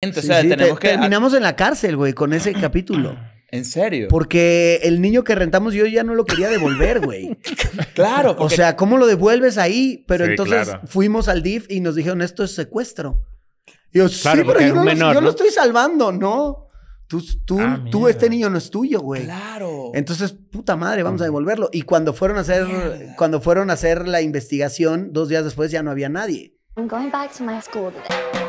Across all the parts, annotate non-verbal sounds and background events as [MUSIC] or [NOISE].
O Sí, sea, sí, te- tenemos que... Terminamos en la cárcel, güey, con ese capítulo. [CLEARS THROAT] ¿En serio? Porque el niño que rentamos yo ya no lo quería devolver, güey. [LAUGHS] Claro, O porque... sea, ¿cómo lo devuelves ahí? Pero Sí, entonces claro. fuimos al DIF y nos dijeron, esto es secuestro. Y yo, sí, pero yo, no, lo- menor, yo lo ¿no? estoy salvando, ¿no? Tú, tú, Ah, tú este niño no es tuyo, güey. Claro. Entonces, puta madre, vamos a devolverlo. Y cuando fueron a hacer, cuando fueron a hacer la investigación, dos días después ya no había nadie. I'm going back to my school today.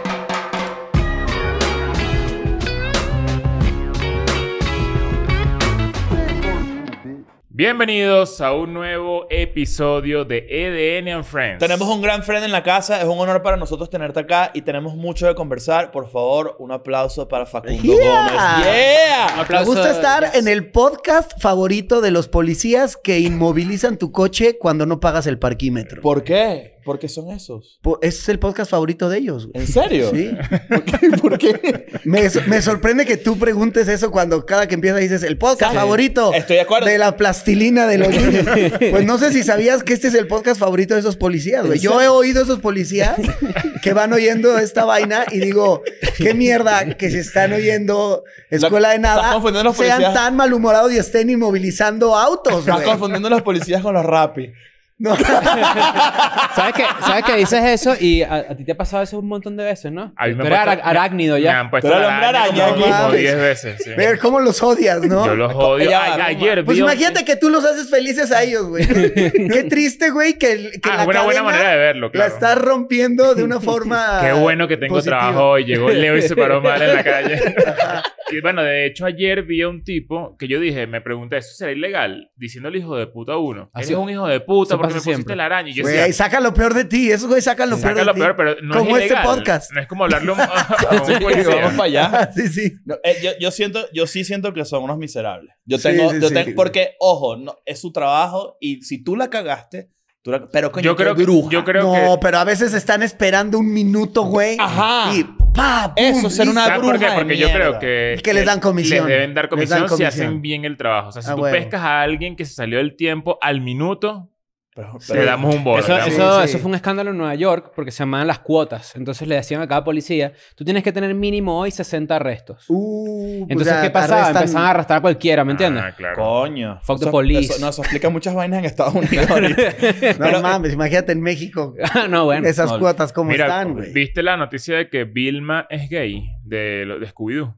Bienvenidos a un nuevo episodio de EDN and Friends. Tenemos un gran friend en la casa. Es un honor para nosotros tenerte acá y tenemos mucho de conversar. Por favor, un aplauso para Facundo Yeah. Gómez. ¡Yeah! Me gusta estar en el podcast favorito de los policías que inmovilizan tu coche cuando no pagas el parquímetro. ¿Por qué? ¿Por qué son esos? Po- Es el podcast favorito de ellos. güey. ¿En serio? Sí. ¿Por qué? ¿Por qué? [LAUGHS] Me, me sorprende que tú preguntes eso cuando cada que empieza dices el podcast Sí. favorito Estoy de acuerdo. de la plastilina de los niños. [LAUGHS] Pues no sé si sabías que este es el podcast favorito de esos policías, güey. ¿En Yo he oído esos policías que van oyendo esta vaina y digo, qué mierda que se están oyendo escuela de estás nada, confundiendo a los sean policías. tan malhumorados y estén inmovilizando autos, confundiendo a los policías con los rapis. No. [LAUGHS] ¿Sabes que, ¿Sabes que dices eso? Y a, a ti te ha pasado eso un montón de veces, ¿no? A mí me Tú eres puesto- arácnido Me ya. han puesto la el hombre araña araña como, aquí. como 10 veces. sí. Ver cómo los odias, ¿no? Yo los odio. Ya, Ay, no, ayer Pues vi un- imagínate que tú los haces felices a ellos, güey. [LAUGHS] Qué triste, güey, que, el- que Ah, la es una buena cadena manera de verlo, la claro. estás rompiendo de una forma [LAUGHS] Qué bueno que tengo positiva. trabajo hoy. Llegó Leo y se paró mal en la calle. y bueno, de hecho, ayer vi a un tipo que yo dije, me pregunté, ¿eso será ilegal? Diciéndole hijo de puta a uno. Así- Eres un hijo de puta eso porque me pasa siempre. la araña. Y yo Güey, decía, saca lo peor de ti. Esos güey sacan lo peor saca de lo ti. peor, pero no Como es este ilegal. podcast. No es como hablarle a un, [LAUGHS] a un Sí, policía. vamos para allá. [LAUGHS] sí, sí. No, eh, yo, yo siento, yo sí siento que son unos miserables. Yo Sí, tengo, sí, yo sí. tengo- porque, ojo, no, es su trabajo y si tú la cagaste, tú la- pero coño, Yo creo, que, bruja. yo creo no, que... pero a veces están esperando un minuto, güey. Ajá. Y pa, pum, Eso, ser una. ¿Sabes por qué? bruja de Porque yo mierda. creo que... Que les dan comisión. Les deben dar Les comisión, dan si comisión. hacen bien el trabajo. O sea, si Ah, tú huevo. pescas a alguien que se salió del tiempo al minuto, Pero- pero- damos un bono. Eso, te damos- eso, sí. eso fue un escándalo en Nueva York porque se llamaban las cuotas. Entonces le decían a cada policía, tú tienes que tener mínimo hoy 60 arrestos. Uh, pues Entonces, ya ¿qué pasaba? arrestan- Empezaban a arrastrar a cualquiera, ¿me entiendes? Ah, claro. Coño. Fuck the Eso- police. Eso, no, eso explica muchas vainas en Estados [LAUGHS] Unidos. No Pero- mames, imagínate en México. Ah, [LAUGHS] no, bueno. Esas no. cuotas, ¿cómo Mira, están, güey? ¿viste la noticia de que Vilma es gay de, lo- de Scooby-Doo?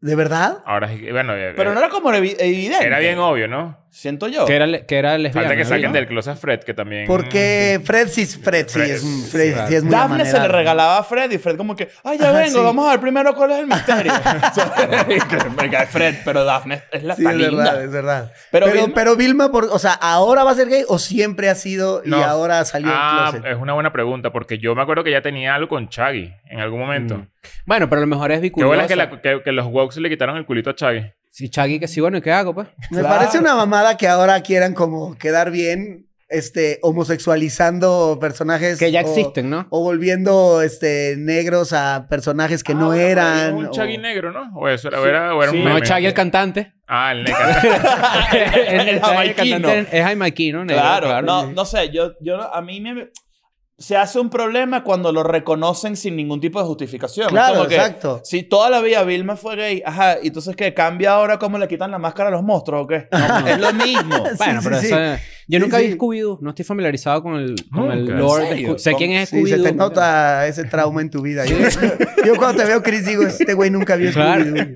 ¿De verdad? Ahora bueno, eh, Pero no era como evi- evidente. era bien obvio, ¿no? Siento yo. Que era, que era lesbiana. Falta que saquen ¿no? del closet a Fred, que también... Porque Fred sí, Fred sí Fred es, un- Fred sí es muy Daphne se le regalaba a Fred y Fred como que, ay, ya Ajá, vengo, sí. vamos a ver primero cuál es el misterio. [LAUGHS] Me cae Fred, pero Daphne es la Sí, tan es linda. verdad, es verdad. Pero Pero, pero, Vilma- Vilma, por, o sea, ¿ahora va a ser gay o siempre ha sido y No. ahora salió Ah, del closet? es una buena pregunta, porque yo me acuerdo que ya tenía algo con Chaggy en algún momento. Mm. Bueno, pero a lo mejor es Qué biculosa. bueno es que, la- que- que los Woks le quitaron el culito a Chaggy. Si Chaggy que sí, bueno, ¿y qué hago, pues? Me Claro. parece una mamada que ahora quieran como quedar bien, este, homosexualizando personajes. Que ya o- existen, ¿no? O volviendo, este, negros a personajes que no Ah, eran. Un o- Chaggy negro, ¿no? O eso era, o era, o era Sí, un no, meme. Chaggy el cantante. Ah, el negro. [LAUGHS] el, El jamaiquino. cantante es jamaiquino, negro, Claro, no, sí. no sé, yo, yo a mí me... Se hace un problema cuando lo reconocen sin ningún tipo de justificación. Claro, como que, exacto. Si toda la vida Vilma fue gay, ajá, y entonces ¿qué? ¿Cambia ahora cómo le quitan la máscara a los monstruos o qué? [LAUGHS] No, es lo mismo. [LAUGHS] Bueno, Sí, pero sí, eso- yo nunca sí. vi Scooby-Doo. No estoy familiarizado con el, con el Nunca. lore ¿En de? Scooby. Sé quién es Sí, se Scooby-Doo. te nota ese trauma en tu vida. Yo, yo cuando te veo, Chris, digo, este güey nunca vio Claro. Scooby-Doo.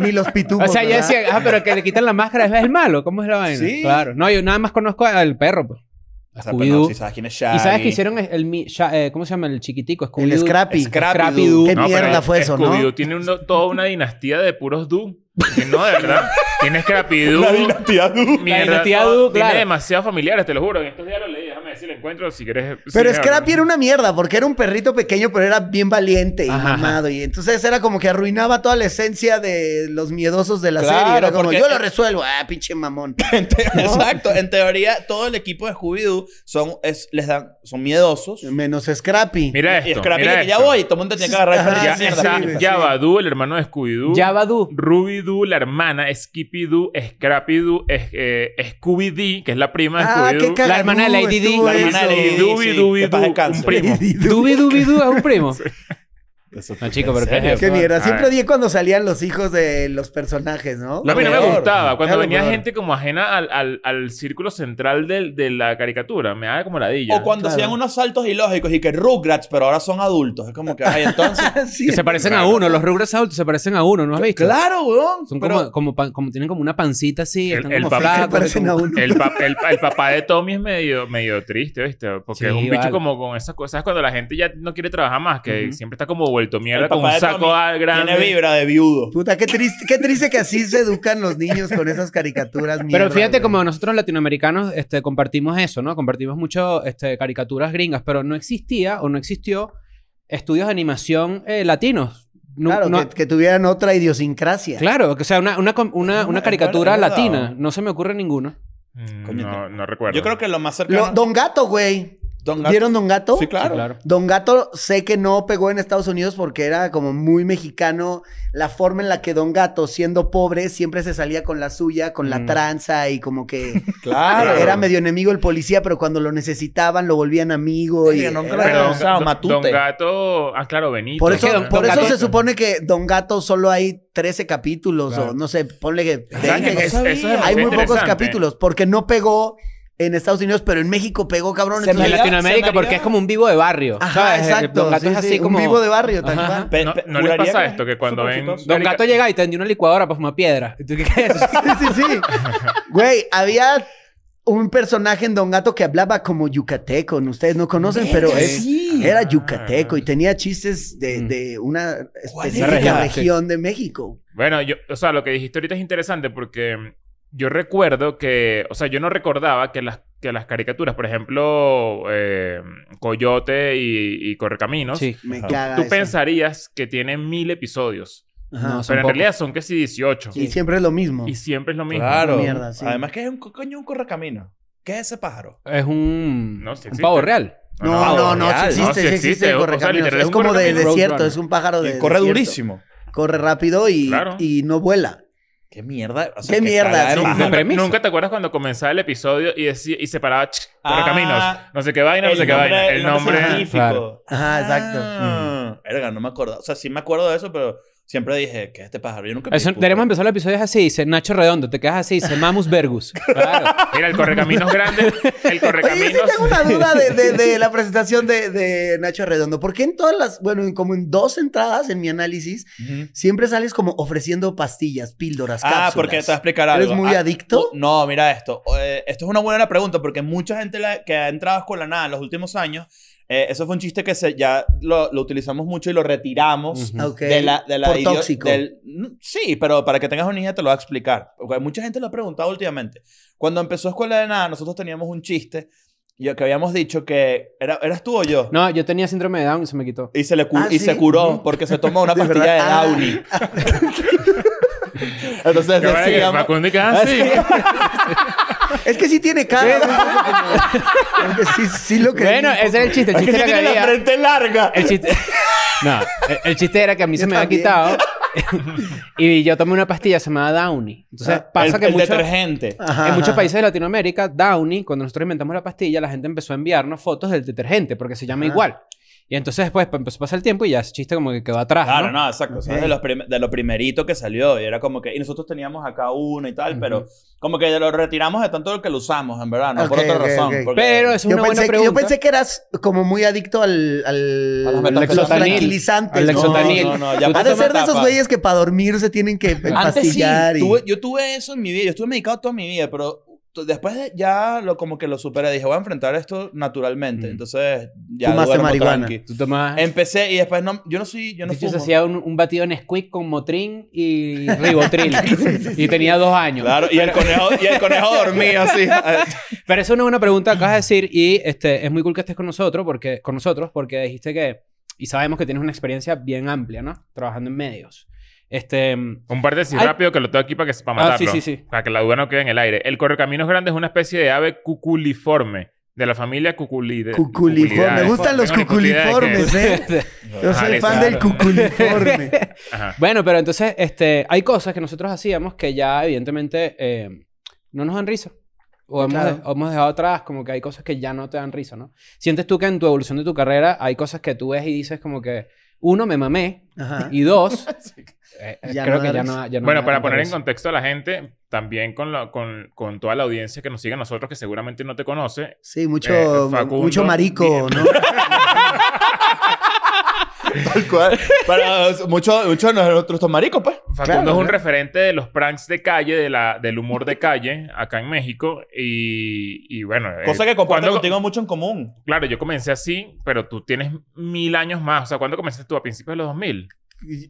Ni los O pitufos. sea, yo decía, ah, pero que le quitan la máscara es el malo. ¿Cómo es la vaina? Sí. Claro. No, yo nada más conozco al perro, pues. O sea, pero Scooby-Doo. no, si sabes quién es Shaggy. y sabes que hicieron el, el eh, ¿cómo se llama? El chiquitico, El Scooby-Doo. Scrappy. Scrappy-Doo. ¿Qué No, mierda fue eso, no? Scooby-Doo tiene un- toda una dinastía de puros Do. Que no, de verdad. Tiene Scrappy-Doo. [LAUGHS] La dinastía Doo. Mierda, dinastía no, Doo, Tiene claro. demasiados familiares, te lo juro. En estos días lo leí. Si lo encuentro. Si quieres... Pero sí, Scrappy era una mierda porque era un perrito pequeño, pero era bien valiente y Ajá, mamado. Y entonces era como que arruinaba toda la esencia de los miedosos de la Claro, serie. Era como, porque- yo lo resuelvo. Ah, pinche mamón. [LAUGHS] En [LAUGHS] Exacto. En teoría, todo el equipo de Scooby-Doo son, es, les dan, son miedosos. Menos Scrappy. Mira y esto. Scrappy mira que ya voy. Todo el mundo tiene que agarrar Ajá, Ya sí, sí, sí. Yabadoo, el hermano de Scooby-Doo. Yabadoo. Ruby-Doo, la hermana. Skippy-Doo, Scrappy-Doo, eh, Scooby-Dee, que es la prima de Ah, Scooby-Doo. La hermana de Lady Di. La hermana de. Lady. Dubi, Dubi, un primo. [LAUGHS] Dubi Dubi es un primo. [LAUGHS] Eso No, chico, pero ¿en ¿qué mierda. A Siempre odié cuando salían los hijos de los personajes, ¿no? No, a mí no me gustaba. Cuando venía peor. gente como ajena al, al, al círculo central del- de la caricatura, me daba como ladilla. O cuando Claro. hacían unos saltos ilógicos y que Rugrats, pero ahora son adultos. Es como que, ay, entonces. [LAUGHS] Sí. Que se parecen a uno. Los Rugrats adultos se parecen a uno, ¿no has visto? claro, weón. Son pero- como, como, pan- como tienen como una pancita así, El- están el como papá- Se flacos. parecen como- a uno. El, pa- [LAUGHS] el, el papá de Tommy es medio, medio triste, ¿viste? Porque Sí, es un bicho como con esas cosas. Cuando la gente ya no quiere trabajar más, que siempre está como vuelto mierda el con un saco grande. Tiene vibra de viudo. Puta, qué triste, qué triste que así se educan los niños con esas caricaturas Pero fíjate güey. como nosotros latinoamericanos este, compartimos eso, ¿no? Compartimos mucho este, caricaturas gringas, pero no existía o no existió estudios de animación eh, latinos. No- Claro, no- que, que tuvieran otra idiosincrasia. claro, o sea, una, una, una, Es una una- caricatura latina. No se me ocurre ninguno. Mm, no, no recuerdo. Yo creo que lo más cercano. Lo- Don Gato, güey. Don Gato. ¿Vieron Don Gato? Sí, claro. Sí, claro. Don Gato sé que no pegó en Estados Unidos porque era como muy mexicano la forma en la que Don Gato, siendo pobre, siempre se salía con la suya, con la Mm. tranza y como que [LAUGHS] Claro. era medio enemigo el policía, pero cuando lo necesitaban lo volvían amigo. Y Sí, Pero había pensado, Don- Matute. Don Gato... Ah, claro, Benito. por eso, Es que Don- por Don eso Gato- se supone que Don Gato solo hay 13 capítulos Claro. o no sé, ponle que ¿Sabes que veinte, eso- es- eso es hay muy pocos capítulos porque no pegó en Estados Unidos, pero en México pegó cabrón. Se En entonces- Latinoamérica se porque es como un vivo de barrio. Ajá, exacto. Don Gato sí, es así sí, como... Un vivo de barrio, tal Ajá. cual. Pe- No, pe- ¿no les pasa que esto? Que cuando ven... Don Gato llega y tendió una licuadora para fumar piedra. ¿Y tú qué crees? [LAUGHS] Sí, sí, sí. Güey, había un personaje en Don Gato que hablaba como yucateco. Ustedes no conocen, pero Verga, es, sí. era yucateco y tenía chistes de, Mm. de una ¿Cuál específica era? región de México. Bueno, yo, o sea, lo que dijiste ahorita es interesante porque yo recuerdo que, o sea, yo no recordaba que las, que las caricaturas, por ejemplo, eh, Coyote y, y Correcaminos, Sí. Me Ajá. caga tú eso. pensarías que tienen mil episodios. Ajá. No, Pero en pocos. realidad son que sí 18. Y siempre es lo mismo. Y siempre es lo mismo. Claro. Mierda, sí. Además, que es un co- coño un correcamino. ¿Qué es ese pájaro? Es un, No, sí un pavo real. No, no, no, no, sí existe, No, sí sí existe el O sea, Es como de desierto, es un pájaro de Y corre desierto. durísimo. Corre rápido y, Claro. y no vuela. Qué mierda. o sea, Qué mierda, sí. ¿Nunca, te acuerdas cuando comenzaba el episodio y, decía, y se paraba ch, Ah. Correcaminos? No sé qué vaina, no sé qué vaina. El nombre... científico. Claro. Ajá, exacto. Ah, Verga, no me acuerdo. O sea, sí me acuerdo de eso, pero siempre dije, ¿qué es este pájaro? Yo nunca me Eso, deberíamos empezar el episodio así. Dice Nacho Redondo. Te quedas así. Dice Mamus Vergus. [LAUGHS] Claro. Mira, el Correcaminos grande. El Oye, sí Correcaminos... tengo una duda de, de- de la [LAUGHS] presentación de, de Nacho Redondo. ¿Por qué en todas las, bueno, en- como en dos entradas en mi análisis, siempre sales como ofreciendo pastillas, píldoras, cápsulas? Ah, porque te voy a explicar algo. ¿Eres muy Ah, adicto? uh, No, mira esto. Eh, esto es una buena pregunta porque mucha gente la- que ha entrado a Escuela Nada en los últimos años, eh, eso fue un chiste que se, ya lo, lo utilizamos mucho y lo retiramos. Ujú. Ok. De la, de la Por idio- tóxico. del- sí, pero para que tengas una idea te lo voy a explicar. Porque mucha gente lo ha preguntado últimamente. Cuando empezó Escuela de Nada, nosotros teníamos un chiste yo, que habíamos dicho que era, eras tú o yo. No, yo tenía síndrome de Down y se me quitó. Y se, le cu- Ah, y ¿sí? se curó porque se tomó una [LAUGHS] pastilla de Ah. Downy. [LAUGHS] Entonces decíamos... Facundo y [LAUGHS] que, ah, sí. Es que sí tiene cara. como que sí, sí lo creí Bueno, ese era el chiste. El Es que chiste sí era que tiene la frente larga. El chiste... [LAUGHS] No, el, el chiste era que a mí Yo se me había quitado [LAUGHS] y yo tomé una pastilla llamada Downy. Entonces Ah, pasa el, que el muchos- detergente. Ajá, en muchos países de Latinoamérica, Downy, cuando nosotros inventamos la pastilla, la gente empezó a enviarnos fotos del detergente porque se llama Ajá. igual. Y entonces después pues, empezó a pasar el tiempo y ya ese chiste como que quedó atrás, Claro, ¿no? no, exacto. O sea, Ok. de, los prim- de lo primerito que salió. Y era como que... Y nosotros teníamos acá uno y tal, pero... Como que lo retiramos de tanto lo que lo usamos, en verdad. No por otra razón. porque- Pero es Yo una buena pensé, que, pregunta. yo pensé que eras como muy adicto al, al, A los tranquilizantes. Al ¿no? No, no, no, ya Ha de ser de esos güeyes que para dormir se tienen que Antes sí, pastillar. y... tuve- yo tuve eso en mi vida. Yo estuve medicado toda mi vida, pero después de- ya lo como que lo superé. Dije, voy a enfrentar esto naturalmente. Mm. Entonces, ya Fumaste marihuana. tranqui. Tú tomas... Empecé y después no... Yo no soy... Yo no fumo. hacía un, un batido en Squeak con Motrin y Ribotril. [LAUGHS] y tenía dos años. Claro, y el conejo, y el conejo dormía así. [LAUGHS] Pero eso es una buena pregunta que acabas de decir y este, es muy cool que estés con nosotros porque, con nosotros porque dijiste que... Y sabemos que tienes una experiencia bien amplia, ¿no? Trabajando en medios. Este... Un par de sí Ay. rápido que lo tengo aquí para, que, para Ah, matarlo. sí, sí, sí. Para que la duda no quede en el aire. El correcaminos grande es una especie de ave cuculiforme. De la familia cuculide. Cuculiforme. Me gustan los cuculiformes, ¿eh? [LAUGHS] Yo soy fan del cuculiforme. [LAUGHS] Ajá. Bueno, pero entonces este, hay cosas que nosotros hacíamos que ya evidentemente eh, no nos dan risa. O hemos, Claro. de- o hemos dejado atrás, como que hay cosas que ya no te dan risa, ¿no? ¿Sientes tú que en tu evolución de tu carrera hay cosas que tú ves y dices como que, uno, me mamé. Ajá. Y dos, [LAUGHS] eh, eh, Ya creo no que ya no, ya no Bueno, para poner en contexto a la gente, también con, la- con, con toda la audiencia que nos sigue a nosotros, que seguramente no te conoce. Sí, mucho, Eh, Facundo, mucho marico, bien. ¿no? [LAUGHS] Tal cual. Pero muchos mucho de nosotros son maricos, pues. Facundo Claro, es un ¿no? referente de los pranks de calle, de la, del humor de calle, acá en México. Y, y bueno. eh, Cosa que comparte ¿cuándo- contigo mucho en común. Claro, yo comencé así, pero tú tienes mil años más. O sea, ¿cuándo comenzaste tú? ¿A principios de los 2000?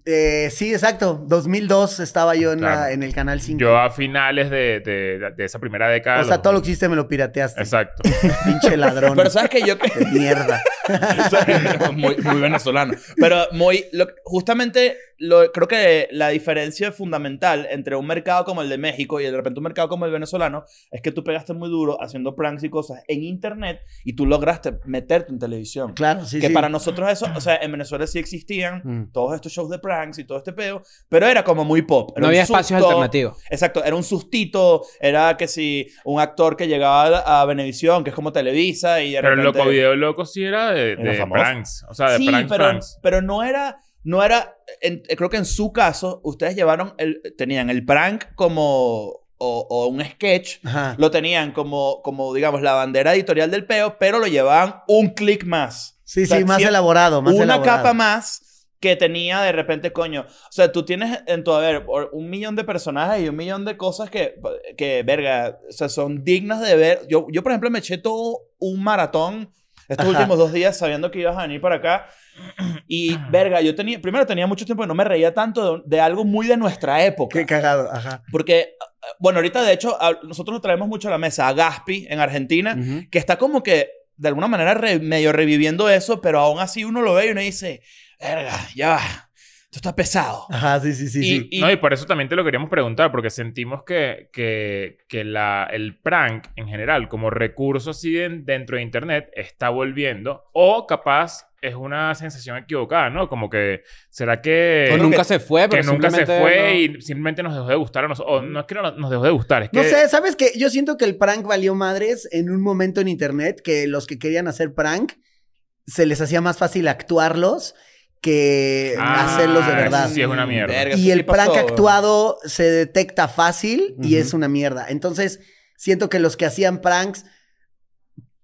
Eh, sí, exacto. 2000 estaba yo en, la- en el Canal 5. Yo a finales de, de, de esa primera década. o sea, los todo lo que 2000. hiciste me lo pirateaste. Exacto. [LAUGHS] Pinche ladrón. Pero sabes que yo... De mierda. [LAUGHS] muy, muy venezolano. Pero muy... lo- justamente lo, creo que la diferencia fundamental entre un mercado como el de México y de repente un mercado como el venezolano es que tú pegaste muy duro haciendo pranks y cosas en internet y tú lograste meterte en televisión. Claro, sí, que sí. para nosotros eso, o sea, en Venezuela sí existían Mm. todos estos shows de pranks y todo este peo, pero era como muy pop. Era No había espacios alternativos. Exacto, era un sustito, era que si un actor que llegaba a, Venevisión, que es como Televisa, y de Pero el loco video loco sí era de, Era de pranks. O sea, de sí, pranks, pero, pranks. pero no era, no era, en- creo que en su caso, ustedes llevaron, el, tenían el prank como, o, o un sketch, Ajá. lo tenían como, como, digamos, la bandera editorial del peo, pero lo llevaban un clic más. Sí, O sea, sí, más elaborado, más una elaborado. capa más que tenía de repente, coño. O sea, tú tienes en tu haber un millón de personajes y un millón de cosas que, que verga, o sea, son dignas de ver. Yo, yo por ejemplo, me eché todo un maratón estos Ajá. últimos dos días sabiendo que ibas a venir para acá. Y, verga, yo tenía, primero tenía mucho tiempo que no me reía tanto de, de algo muy de nuestra época. Qué cagado, ajá. Porque, bueno, ahorita de hecho, a- nosotros lo traemos mucho a la mesa, a Gaspi en Argentina, Ujú. que está como que de alguna manera re- medio reviviendo eso, pero aún así uno lo ve y uno dice, verga, ya va, esto está pesado. Ajá, sí, sí, sí. y, sí. y- No, y por eso también te lo queríamos preguntar, porque sentimos que, que, que la, el prank en general, como recurso así de- dentro de Internet, está volviendo. O capaz es una sensación equivocada, ¿no? Como que, ¿será que, O nunca que- se fue, pero que nunca se fue no- y simplemente nos dejó de gustar a nosotros? O no es que no nos dejó de gustar, es que... No sé, ¿sabes qué? Yo siento que el prank valió madres en un momento en internet que los que querían hacer prank se les hacía más fácil actuarlos que Ah, hacerlos de eso verdad. sí es una mierda. Verga, Y el pasó, prank actuado se detecta fácil y es una mierda. Entonces, siento que los que hacían pranks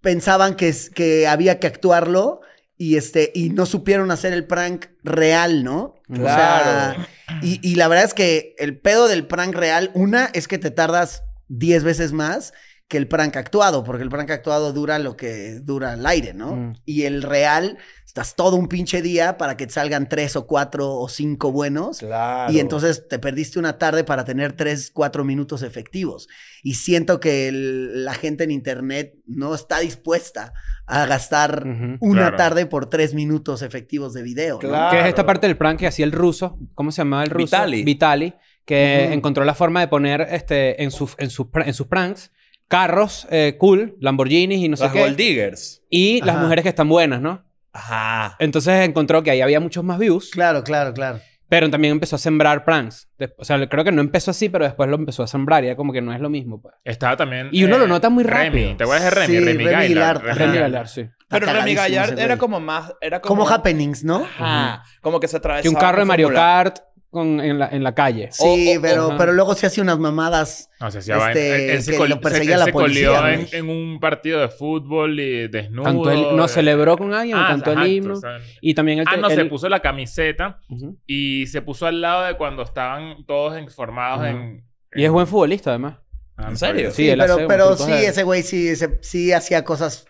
pensaban que, es- que había que actuarlo y, este, y no supieron hacer el prank real, ¿no? O sea, Claro. y, y la verdad es que el pedo del prank real, una es que te tardas 10 veces más que el prank actuado, porque el prank actuado dura lo que dura el aire, ¿no? Mm. Y el real, estás todo un pinche día para que te salgan tres o cuatro o cinco buenos. Claro. Y entonces te perdiste una tarde para tener tres, cuatro minutos efectivos. Y siento que el- la gente en internet no está dispuesta a gastar Ujú. una Claro. tarde por tres minutos efectivos de video. ¿no? Claro. Que es esta parte del prank que hacía el ruso. ¿Cómo se llamaba el ruso? Vitali. Vitali. Que Ujú. encontró la forma de poner este, en, sus en, sus en sus pranks carros eh, cool, Lamborghinis y no sé Las qué. Gold Diggers. Y las mujeres que están buenas, ¿no? Ajá. Entonces encontró que ahí había muchos más views. Claro, claro, claro. Pero también empezó a sembrar pranks. De- o sea, creo que no empezó así, pero después lo empezó a sembrar. Y era como que no es lo mismo, pues. Estaba también... Y uno eh, lo nota muy Remy. rápido. ¿Te acuerdas de Remy? Sí, Remy, Remy Ajá. Gallard, sí. Pero Remy cagadísimo Gallard ese era güey. como más... Era como, Como happenings, ¿no? Ajá. Como que se atravesaba. Que un carro de Mario fórmula. Kart con, en, la, en la calle. Sí, O- o- pero, ajá. pero luego se hace unas mamadas. No, se hacía Este, vaina. Él- él se que lo perseguía se- la se policía, en, en un partido de fútbol y desnudo. Cantó el- no, eh, celebró con alguien ah, cantó el himno. o sea, Y también el... Ah, no, el- se puso la camiseta y se puso al lado de cuando estaban todos informados Ajá. en... Y es buen futbolista, además. Ah, ¿En serio? Sí, Sí, él hace pero, un pero sí, de- ese güey sí, se- sí hacía cosas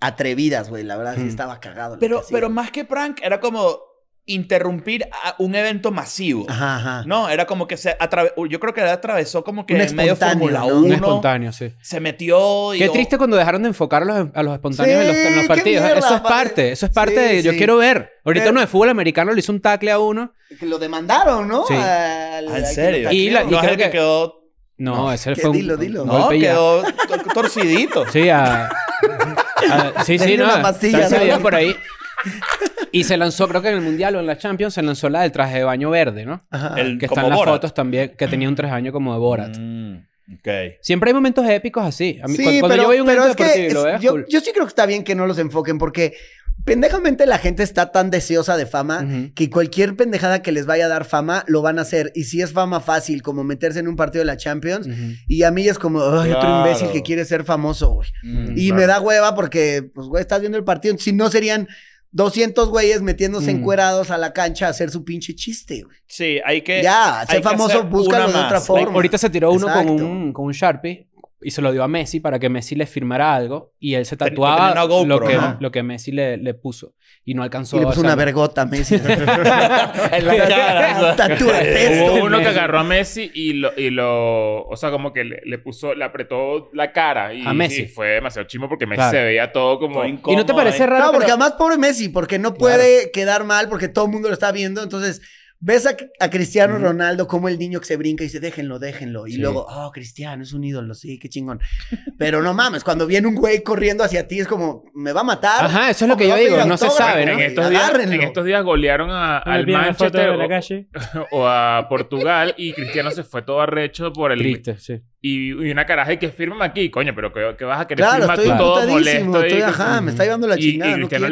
atrevidas, güey. La verdad, sí Mm. estaba cagado. Pero, hacía. pero más que prank, era como interrumpir a un evento masivo. Ajá, ajá. No, era como que se. Yo creo que él atravesó como que Un en medio espontáneo, Fórmula ¿no? Un 1. espontáneo, sí. Se metió y... Qué triste cuando dejaron de enfocar a los, a los espontáneos en, los, en partidos. mierda, eso es parte, eso es parte Sí, de... Yo sí. quiero ver. Ahorita Pero- uno de fútbol americano le hizo un tackle a uno. Que lo demandaron, ¿no? Sí. Al- Ah, ¿En serio? Y la-. No es creo el que que- quedó... No, No, ese fue un, dilo, dilo. un No, golpe y ya. quedó tor- torcidito. Sí, a... a- sí, sí, no. por ahí. [LAUGHS] Y se lanzó, creo que en el Mundial o en la Champions, se lanzó la del traje de baño verde, ¿no? Ajá. El- Que están las Borat. fotos también, que tenía un traje de baño como de Borat. Mm, ok. Siempre hay momentos épicos así. A mí, Sí, cu- cuando pero, yo voy a un pero es que lo yo, cool. yo sí creo que está bien que no los enfoquen porque pendejamente la gente está tan deseosa de fama Ujú. que cualquier pendejada que les vaya a dar fama lo van a hacer. Y si es fama fácil, como meterse en un partido de la Champions, Ujú. y a mí es como, ay, otro Claro. imbécil que quiere ser famoso, güey. Mm. Y me da hueva porque, pues, güey, estás viendo el partido. Si no serían 200 güeyes metiéndose Mm. encuerados a la cancha a hacer su pinche chiste, güey. Sí, hay que. Ya, hay ser famoso, hacer búscalo de otra forma. Like, ahorita se tiró uno con un, con un Sharpie y se lo dio a Messi para que Messi le firmara algo y él se Ten- tatuaba una GoPro, lo, que, ¿no? lo que Messi le, le puso y no alcanzó Y le a puso una vergota, Messi. [LAUGHS] [LAUGHS] en la cara. Tatúate esto. Hubo uno que agarró a Messi y lo, y lo o sea, como que le, le puso, le apretó la cara y, A Messi. y fue demasiado chimo porque Messi Claro. se veía todo como... Todo ¿Y no te incómodo parece raro? No, porque pero- además pobre Messi, porque no puede quedar mal porque todo el mundo lo está viendo. Entonces, ves a, a Cristiano Ronaldo como el niño que se brinca y dice, déjenlo, déjenlo. Y Sí. luego, oh, Cristiano es un ídolo, sí, qué chingón. Pero no mames, cuando viene un güey corriendo hacia ti es como, me va a matar. Ajá, eso es o lo que yo digo, no se sabe, ¿no? En estos, días, en estos días golearon a, al Manchester de la o, calle. [LAUGHS] o a Portugal y Cristiano se fue todo arrecho por el... Triste, sí. Y, y una caraja y que firma aquí, coño, pero que, que vas a querer Claro, firmar estoy tú todo molesto. estoy, y- ajá, me está llevando la y, chingada, y no Cristiano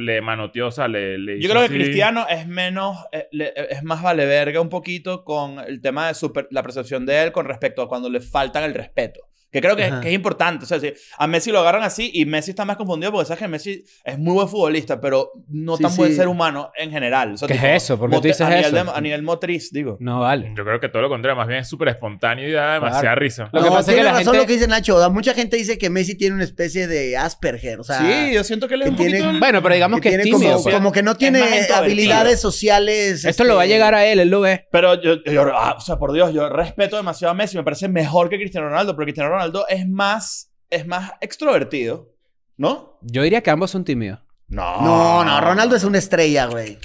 le, manoteó, o sea, le, le Yo creo que así. Cristiano es menos, eh, es más vale verga un poquito con el tema de super- la percepción de él con respecto a cuando le faltan el respeto. Que creo que, Ajá. que es importante. O sea, si a Messi lo agarran así y Messi está más confundido porque sabes que Messi es muy buen futbolista, pero no Sí, tan buen sí. ser humano en general. O sea, ¿Qué tipo, es eso? ¿Por qué tú dices a nivel eso? de- a nivel motriz, digo. No vale. Yo creo que todo lo contrario, más bien es súper espontáneo y da demasiada Claro. risa. Lo que no, pasa es que tiene la razón gente- lo que dice Nacho. Mucha gente dice que Messi tiene una especie de Asperger. O sea, sí, yo siento que él es que un tiene- poquito... Bueno, pero digamos que, que es tiene tímido. como, pues. como que no tiene habilidades sociales. Esto lo va a este, llegar a él, él lo ve. Pero yo, yo- ah, o sea, por Dios, yo respeto demasiado a Messi, me parece mejor que Cristiano Ronaldo, pero Cristiano Ronaldo es más, es más extrovertido, ¿no? Yo diría que ambos son tímidos. No. No, no, Ronaldo es una estrella, güey.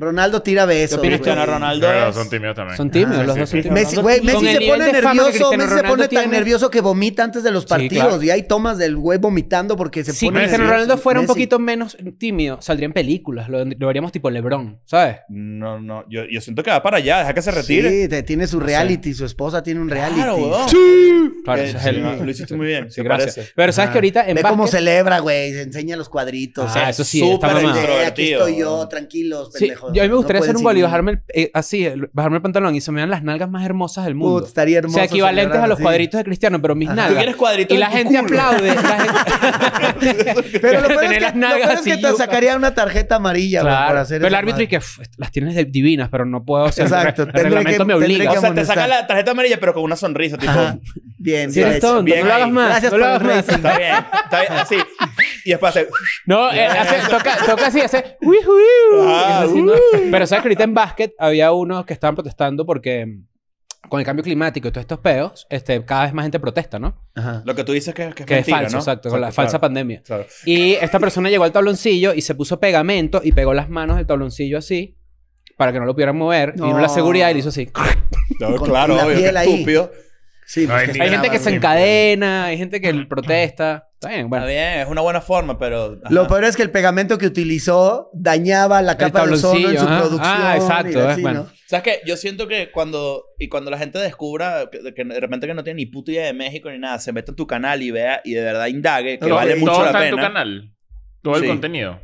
Ronaldo tira besos. opinas, güey. Cristiano Ronaldo Pero es- son tímidos también. Son tímidos, Ah, los sí, dos sí. son tímidos. Messi, güey, Messi el se nivel pone de fama que nervioso, Cristiano Messi se Ronaldo pone tan tiene- nervioso que vomita antes de los Sí, partidos claro. y hay tomas del güey vomitando porque se Si pone Cristiano nervioso. Ronaldo fuera un Messi. poquito menos tímido, saldría en películas. Lo, lo veríamos tipo LeBron, ¿sabes? No, no, yo, yo siento que va para allá, deja que se retire. Sí, te- tiene su reality, su esposa tiene un reality. Claro, weón. Claro, Eh, ese es sí, el- no, lo hiciste muy bien. Sí, ¿te gracias. parece? Pero sabes que ahorita en Ve cómo básquet- celebra, güey, se enseña los cuadritos. Ah, eso sí, súper está mamado. Aquí estoy yo, tranquilos, Sí, pendejos. Yo a mí me gustaría No hacer un mí. bajarme el, eh, así, el- bajarme el pantalón y se me dan las nalgas más hermosas del mundo. Put, estaría o hermoso. sea, equivalentes a los así. cuadritos de Cristiano, pero mis Ajá. Tú nalgas. quieres cuadritos Y la gente culo. aplaude. la gente- [LAUGHS] [LAUGHS] Pero lo peor, Tener es las que, lo nalgas peor es que así, te sacaría una tarjeta amarilla Claro. hacer Pero el árbitro y que "Uf, las tienes de- divinas, pero no puedo hacer. Exacto, El reglamento que- me obliga. que O sea, te saca la tarjeta amarilla, pero con una sonrisa, tipo. Bien, Si bien eres hecho. tonto, Bien no lo hagas más. Gracias lo por. Está bien, está bien, así. [LAUGHS] Y después hace. [LAUGHS] No, eh, [LAUGHS] hace- toca, toca así, hace. "Uy, uy", Ah, así, ¿no? Pero sabes que ahorita en básquet había unos que estaban protestando porque mm, con el cambio climático y todos estos peos, este, cada vez más gente protesta, ¿no? Ajá. Lo que tú dices que, que es Que mentira, es falso, ¿no? exacto, con la falsa claro, pandemia. claro. Y esta persona llegó al tabloncillo y se puso pegamento y pegó las manos del tabloncillo así para que no lo pudieran mover. Y vino la No. seguridad y le hizo así. No, Con claro, la obvio, qué piel ahí. estúpido. Sí, No hay Hay gente que se encadena, hay gente que protesta. Está bien, bueno. Está bien, es una buena forma, pero. ajá. Lo peor es que el pegamento que utilizó dañaba la capa de ozono en su ajá. producción. Ah, exacto, eh, así, bueno. ¿no? ¿Sabes qué? Yo siento que cuando, y cuando la gente descubra que, que de repente que no tiene ni puta idea de México ni nada, se meta en tu canal y vea y de verdad indague, que Ok. vale mucho todo la está en tu pena. canal. Todo el Sí. contenido.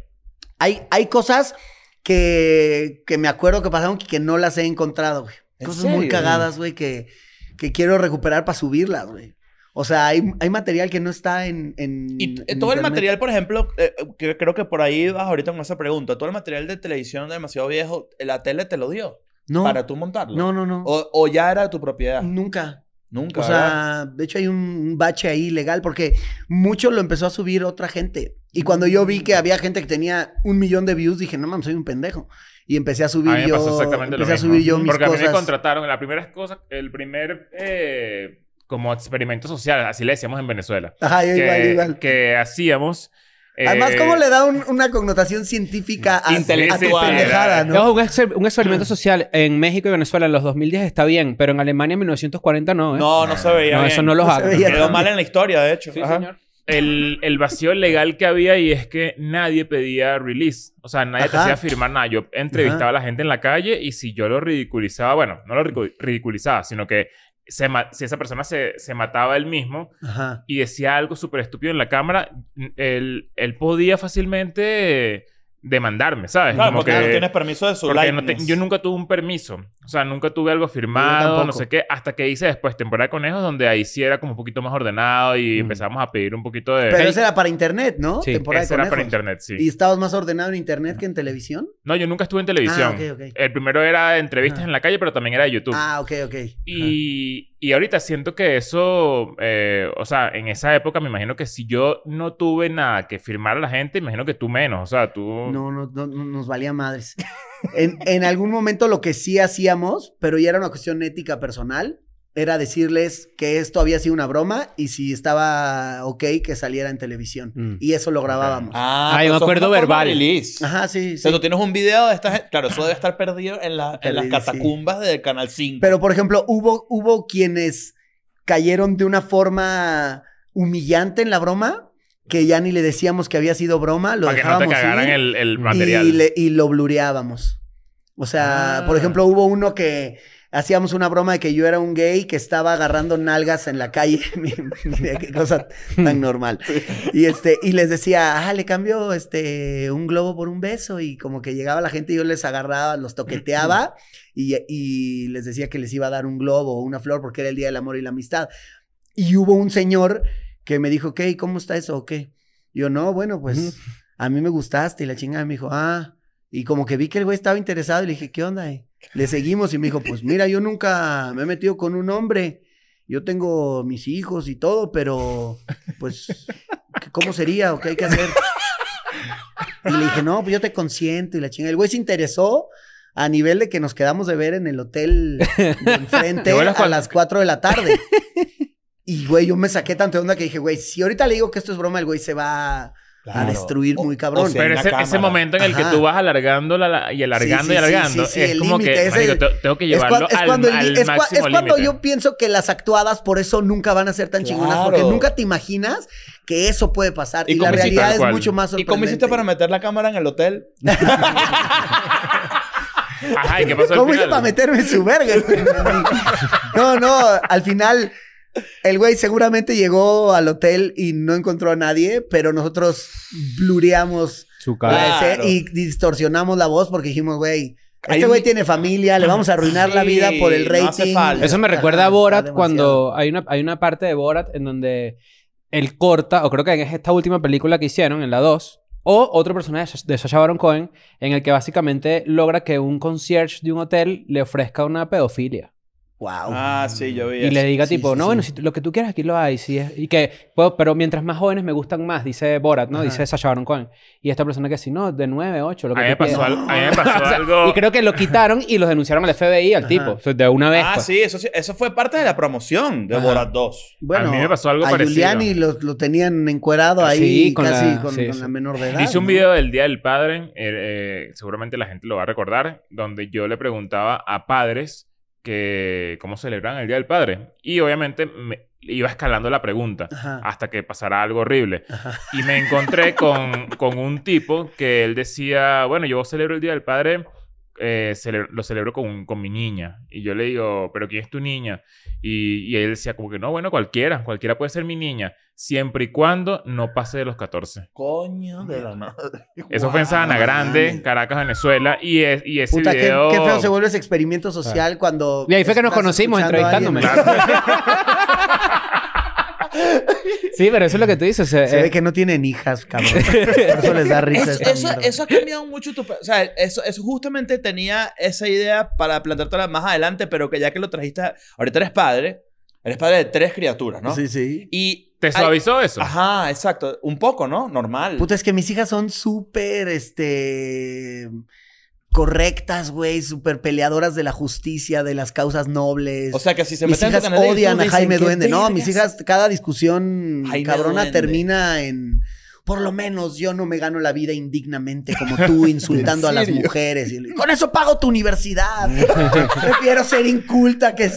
Hay, hay cosas que, que me acuerdo que pasaron que no las he encontrado, güey. ¿En Cosas muy serio? cagadas, güey, que, que quiero recuperar para subirlas, güey. O sea, hay, hay material que no está en. en Y eh, en todo el internet. material, por ejemplo, eh, que creo que por ahí vas ahorita con esa pregunta, todo el material de televisión demasiado viejo, la tele te lo dio No, para tú montarlo. no, no, no. O, o ya era de tu propiedad. Nunca. Nunca. O sea, de hecho hay un, un bache ahí legal porque mucho lo empezó a subir otra gente. Y cuando yo vi que había gente que tenía un millón de views, dije, no mames, soy un pendejo. Y empecé a subir A mí me yo. exactamente empecé a subir yo mis Porque a mí me cosas. contrataron, la primera cosa, el primer eh, como experimento social, así le decíamos en Venezuela. Ajá, yo que, igual, igual. que hacíamos. eh, Además, ¿cómo le da un- una connotación científica a, a tu Intelectual. pendejada, Es no? un, exper- un experimento social en México y Venezuela en los 2010 está bien, pero en Alemania en 1940 no, ¿eh? no, no se veía No, bien. eso no los No veía. Quedó mal en la historia, de hecho. Sí, Ajá. señor. El, el vacío legal que había y es que nadie pedía release. O sea, nadie te hacía firmar nada. Yo entrevistaba a la gente en la calle y si yo lo ridiculizaba, bueno, no lo ridicu- ridiculizaba, sino que se si esa persona se, se mataba él mismo Ajá. y decía algo súper estúpido en la cámara, él, él podía fácilmente demandarme, ¿sabes? Claro, Como porque que- no tienes permiso de su porque no te- likeness. yo nunca tuve un permiso. O sea, nunca tuve algo firmado, no sé qué. Hasta que hice después temporada de conejos, donde ahí sí era como un poquito más ordenado y Mm. empezamos a pedir un poquito de... Pero eso era para internet, ¿no? Sí, Temporada Eso de era para internet, sí. ¿Y estabas más ordenado en internet que en televisión? No, yo nunca estuve en televisión. Ah, ok, ok. El primero era entrevistas Ajá. en la calle, pero también era de YouTube. Ah, ok, ok. Y, y ahorita siento que eso, eh, o sea, en esa época me imagino que si yo no tuve nada que firmar a la gente, imagino que tú menos, o sea, tú... No, no, no, no, nos valía madres. [LAUGHS] En, en algún momento lo que sí hacíamos, pero ya era una cuestión ética personal, era decirles que esto había sido una broma y si estaba ok que saliera en televisión. Mm. Y eso lo grabábamos. Ah, Ah, yo pero me acuerdo verbal. release. Ajá, sí, sí. tú tienes un video de esta gente. Claro, eso debe estar perdido en, la- en las sí. catacumbas del Canal 5. Pero, por ejemplo, hubo, hubo quienes cayeron de una forma humillante en la broma, que ya ni le decíamos que había sido broma, lo para que no te dejábamos cagaran ir, el, el material. Y, le- y lo blureábamos. O sea, Ah. por ejemplo, hubo uno que hacíamos una broma de que yo era un gay que estaba agarrando nalgas en la calle. [LAUGHS] Mira qué cosa tan normal. Y este, y les decía, ah, le cambio este un globo por un beso. Y como que llegaba la gente y yo les agarraba, los toqueteaba y, y les decía que les iba a dar un globo o una flor porque era el Día del Amor y la Amistad. Y hubo un señor que me dijo, ¿qué? ¿Y ¿Cómo está eso o qué? Y yo, no, bueno, pues a mí me gustaste. Y la chingada me dijo, ah. Y como que vi que el güey estaba interesado y le dije, ¿qué onda? Y le seguimos y me dijo, pues mira, yo nunca me he metido con un hombre. Yo tengo mis hijos y todo, pero pues, ¿qué- ¿cómo sería o qué hay que hacer? Y le dije, no, pues yo te consiento y la chingada. El güey se interesó a nivel de que nos quedamos de ver en el hotel de enfrente [LAUGHS] a las 4 de la tarde. Y, güey, yo me saqué tanto de onda que dije, güey, si ahorita le digo que esto es broma, el güey se va a Claro. destruir O- muy o cabrón. sea, Pero ese, ese momento en el que tú vas alargando la- la- y alargando Sí, y alargando, sí, sí, es el como que, marico, tengo que llevarlo es al, cuando, el al es cua- máximo es cuando límite. yo pienso que las actuadas por eso nunca van a ser tan chingonas, porque Claro. nunca te imaginas que eso puede pasar. ¿Y Y, la realidad es cual. mucho más ¿Y sorprendente. cómo hiciste para meter la cámara en el hotel? [LAUGHS] Ajá, ¿y qué pasó ¿Cómo hice para meterme en su verga? [LAUGHS] no, no, al final el güey seguramente llegó al hotel y no encontró a nadie, pero nosotros blureamos Su cara. Y distorsionamos la voz porque dijimos, güey, este un- güey tiene familia, le vamos a arruinar la vida por el no rating. hace falta. Eso me recuerda a Borat cuando hay una, hay una parte de Borat en donde él corta, o creo que es esta última película que hicieron, en la 2, o otro personaje de Sacha Baron Cohen, en el que básicamente logra que un concierge de un hotel le ofrezca una pedofilia. Wow. Ah, sí, yo vi Y le eso. diga Sí, tipo, sí, no, sí. bueno, si lo que tú quieras aquí lo hay. Sí es, y que, puedo- pero mientras más jóvenes me gustan más, dice Borat, ¿no? Ajá. Dice Sacha Baron Cohen. Y esta persona que sí, no, de 9, 8, lo que A mí me tú pasó, quieras. al- a mí me [LAUGHS] pasó O sea, algo... Y creo que lo quitaron y los denunciaron al FBI al Ajá. tipo. O sea, de una vez. Ah, pues. sí, eso sí, eso fue parte de la promoción de Ajá. Borat 2. Bueno, A mí me pasó algo a parecido. Giuliani lo, lo tenían encuerado ahí Sí, con casi la- con, sí, con sí. la menor de edad. Hice un ¿no? video del Día del Padre, eh, eh, seguramente la gente lo va a recordar, donde yo le preguntaba a padres que cómo celebran el Día del Padre. Y obviamente me iba escalando la pregunta Ajá. hasta que pasara algo horrible. Ajá. Y me encontré [LAUGHS] con, con un tipo que él decía, bueno, yo celebro el Día del Padre, eh, lo celebro con, con mi niña. Y yo le digo, ¿pero quién es tu niña? Y, y él decía como que no, bueno, cualquiera, cualquiera puede ser mi niña, siempre y cuando no pase de los 14. Coño de la madre. Eso fue en Sabana Grande. Caracas, Venezuela. Y, es, y ese Puta, qué, video... qué feo se vuelve ese experimento social cuando. Y ahí fue que nos conocimos, entrevistándome. [LAUGHS] Sí, pero eso es lo que tú dices. eh, Se eh, ve que no tienen hijas, cabrón. [LAUGHS] Por eso les da risa Eso, ha cambiado mucho tu... O sea, eso, eso justamente tenía esa idea para planteártela más adelante, pero que ya que lo trajiste... Ahorita eres padre. Eres padre de tres criaturas, ¿no? Sí, sí. Y... ¿Te hay- suavizó eso? Ajá, exacto. Un poco, ¿no? Normal. Puta, es que mis hijas son súper, este... Correctas, güey, súper peleadoras de la justicia, de las causas nobles. O sea, que si se mis meten en tu hijas odian a Jaime "¿Qué Duende. No, mis vergas?". hijas, cada discusión Jaime cabrona Duende. termina en. Por lo menos yo no me gano la vida indignamente como tú [LAUGHS] insultando a las mujeres. Y, con eso pago tu universidad. Prefiero ser inculta que,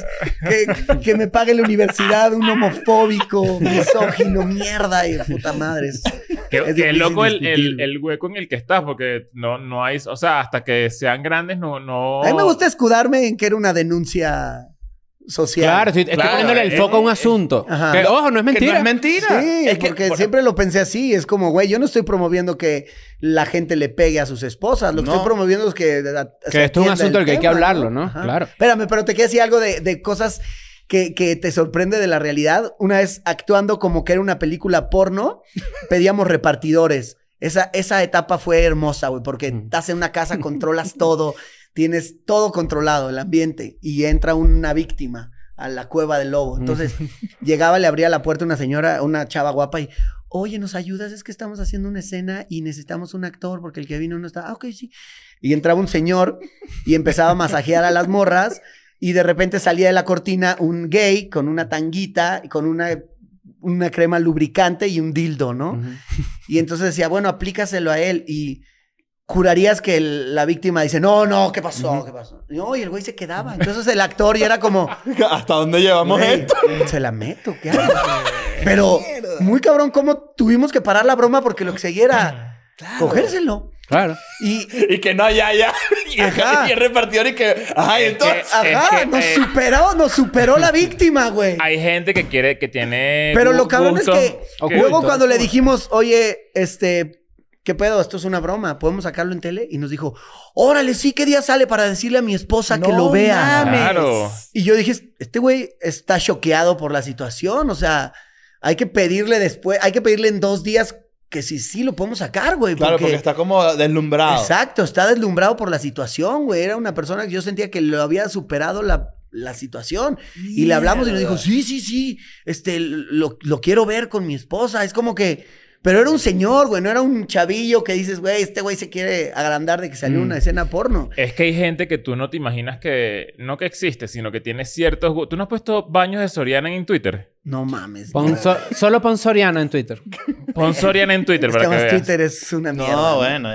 que, que me pague la universidad un homofóbico, misógino, mierda y puta madre. Es- Qué, Es qué difícil loco el, el hueco en el que estás, porque no, no hay... O sea, hasta que sean grandes no... no... A mí me gusta escudarme en que era una denuncia social. Claro, estoy, estoy Claro, poniéndole el eh, foco a un eh, asunto. Ajá. Que, ojo, no es Que mentira. no es mentira. Sí, es que, porque por- siempre lo pensé así. Es como, güey, yo no estoy promoviendo que la gente le pegue a sus esposas. Lo que No. estoy promoviendo es que... Que esto es un asunto del que hay que hablarlo, ¿no? Claro. Espérame, pero te quiero decir algo de, de cosas que, que te sorprende de la realidad. Una vez actuando como que era una película porno, [LAUGHS] pedíamos repartidores. Esa, esa etapa fue hermosa, güey, porque Mm. estás en una casa, controlas todo, tienes todo controlado, el ambiente, y entra una víctima a la cueva del lobo. Entonces, [LAUGHS] llegaba, le abría la puerta una señora, una chava guapa, y, oye, ¿nos ayudas? Es que estamos haciendo una escena y necesitamos un actor porque el que vino no está. Ah, ok, sí. Y entraba un señor y empezaba a masajear a las morras, y de repente salía de la cortina un gay con una tanguita y con una, una crema lubricante y un dildo, ¿no? Y entonces decía, bueno, aplícaselo a él y jurarías que el- la víctima dice, no, no, ¿qué pasó? ¿Qué pasó? No, y el güey se quedaba. Entonces el actor ya era como, [LAUGHS] ¿Hasta dónde llevamos "Güey, esto? se la meto, ¿qué hago? [LAUGHS] Pero muy cabrón, cómo tuvimos que parar la broma porque lo que seguía era [CLEARS THROAT] cogérselo. Claro. Y, Y que no, ya, ya. [LAUGHS] Y, el repartidor y que... Ajá, entonces... que- ajá, que, nos eh, superó, nos superó la víctima, güey. Hay gente que quiere, que tiene. Pero lo cabrón es que luego cuando le dijimos, oye, este, ¿qué pedo? Esto es una broma, ¿podemos sacarlo en tele? Y nos dijo, órale, sí, ¿qué día sale para decirle a mi esposa que lo vea? mames. Claro. Y yo dije, este güey está choqueado por la situación, o sea, hay que pedirle después, hay que pedirle en dos días que sí, sí lo podemos sacar, güey. Claro, porque está como deslumbrado. Exacto, está deslumbrado por la situación, güey. Era una persona que yo sentía que lo había superado la, la situación. Y le hablamos y nos dijo, sí, sí, sí, este, lo, lo quiero ver con mi esposa. Es como que, pero era un señor, güey, no era un chavillo que dices, güey, este güey se quiere agrandar de que salió Mm. una escena porno. Es que hay gente que tú no te imaginas que. No que existe, sino que tiene ciertos. ¿Tú no has puesto baños de Soriana en Twitter? No mames. Pon so- solo pon Soriano en Twitter. [LAUGHS] Pon Soriana en Twitter Es para que que veas. Twitter es una mierda. No, bueno,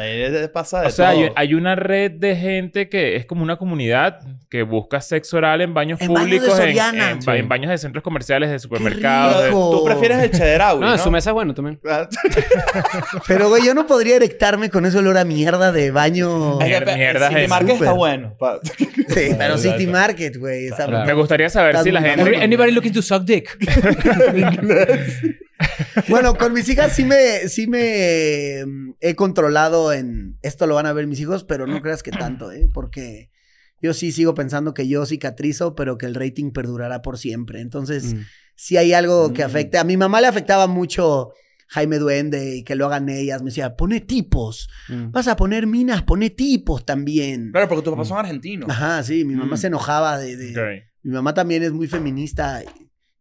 pasa de O sea, hay, todo. hay una red de gente que es como una comunidad que busca sexo oral en baños En baños de públicos, en, en Sí. en baños de centros comerciales, de supermercados. de- rico. Tú prefieres el cheddar No, en su mesa es bueno también. [LAUGHS] Pero, güey, yo no podría erectarme con ese olor a mierda de baño. Mierda, mierda City es Market está bueno. Sí, pero [LAUGHS] City Market, güey. Claro. Me gustaría saber Estás si la gente. Anybody looking to suck dick? Bueno, con mis hijas sí me, sí me mm, he controlado en esto lo van a ver mis hijos, pero no creas que tanto, ¿eh? Porque yo sí sigo pensando que yo cicatrizo, pero que el rating perdurará por siempre. Entonces, Mm. si hay algo que Mm. afecte. A mi mamá le afectaba mucho Jaime Duende y que lo hagan ellas. Me decía, pone tipos. Mm. Vas a poner minas, pone tipos también. Claro, porque tus papás son argentinos. Ajá, sí, mi mamá Mm. se enojaba de... Mi mamá también es muy feminista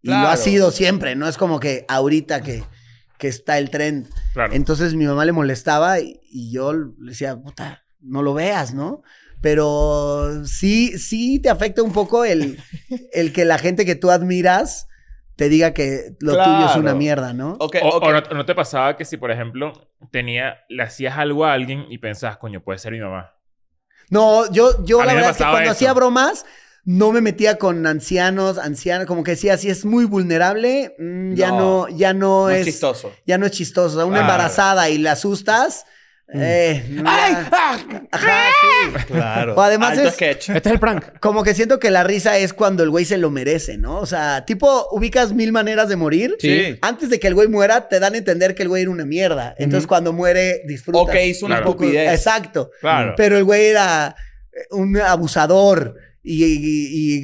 y, lo ha sido siempre. No es como que ahorita que, que está el tren. Claro. Entonces mi mamá le molestaba y, y yo le decía, puta, no lo veas, ¿no? Pero sí, sí te afecta un poco el, [LAUGHS] el que la gente que tú admiras te diga que lo tuyo es una mierda, ¿no? O, no, no te pasaba que si, por ejemplo, tenía, le hacías algo a alguien y pensabas, coño, puede ser mi mamá. No, yo, yo A la verdad es que cuando eso. hacía bromas, no me metía con ancianos, ancianas, como que decía, si es muy vulnerable, mm, ya no, No. ya no, No es es, chistoso. ya no es chistoso. O sea, una Claro. embarazada y la asustas, eh, no, ¡Ay! ¡Ah! Ajá, sí. Claro. O además Alto es- sketch. Este es el prank. Como que siento que la risa es cuando el güey se lo merece, ¿no? O sea, tipo, ubicas mil maneras de morir. Sí. Antes de que el güey muera, te dan a entender que el güey era una mierda. Entonces, cuando muere, disfrutas. O que hizo una Claro. estupidez. Exacto. Claro. Pero el güey era eh, un abusador. Y, y-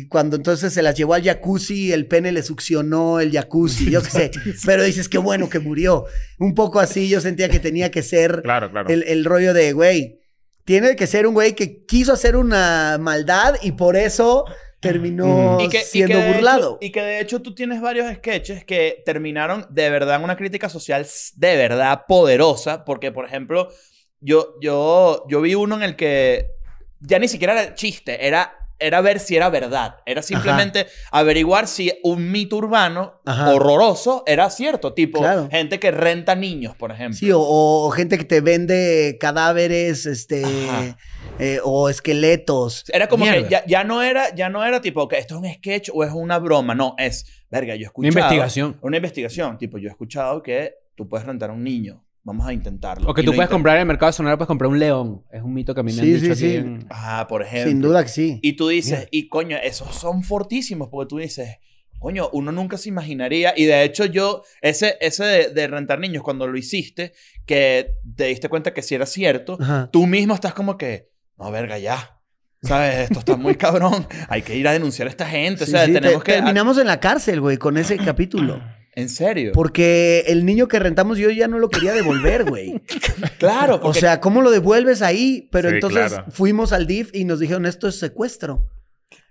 y cuando entonces se las llevó al jacuzzi, el pene le succionó el jacuzzi, yo qué sé. [LAUGHS] Pero dices, qué bueno que murió. Un poco así yo sentía que tenía que ser Claro, claro. el, el rollo de, güey, tiene que ser un güey que quiso hacer una maldad y por eso terminó Y que, y siendo que de burlado. Hecho, y que de hecho tú tienes varios sketches que terminaron de verdad en una crítica social de verdad poderosa. Porque, por ejemplo, yo, yo, yo vi uno en el que ya ni siquiera era chiste, era, era ver si era verdad. Era simplemente averiguar si un mito urbano Ajá. horroroso era cierto. Tipo, Claro. gente que renta niños, por ejemplo. Sí, o, o gente que te vende cadáveres, este, eh, o esqueletos. Era como Mierda. que ya, ya no era, ya no era tipo que esto es un sketch o es una broma. No, es, verga, yo he escuchado. investigación. Una investigación. Tipo, yo he escuchado que tú puedes rentar a un niño. Vamos a intentarlo. O que Y tú puedes comprar en el mercado sonoro, puedes comprar un león. Es un mito que a mí me Sí, han dicho sí, aquí sí. en- Ah, por ejemplo. Sin duda que sí. Y tú dices, y coño, esos son fortísimos, porque tú dices, coño, uno nunca se imaginaría. Y de hecho, yo, ese, ese de, de rentar niños, cuando lo hiciste, que te diste cuenta que sí era cierto, Ajá. tú mismo estás como que, no, verga, ya. ¿Sabes? Esto está muy [LAUGHS] cabrón. Hay que ir a denunciar a esta gente. Sí, o sea, sí, tenemos te- que. Terminamos en la cárcel, güey, con ese capítulo. ¿En serio? Porque el niño que rentamos yo ya no lo quería devolver, güey. [LAUGHS] Claro, O porque sea, ¿cómo lo devuelves ahí? Pero Sí, entonces claro. fuimos al DIF y nos dijeron, esto es secuestro.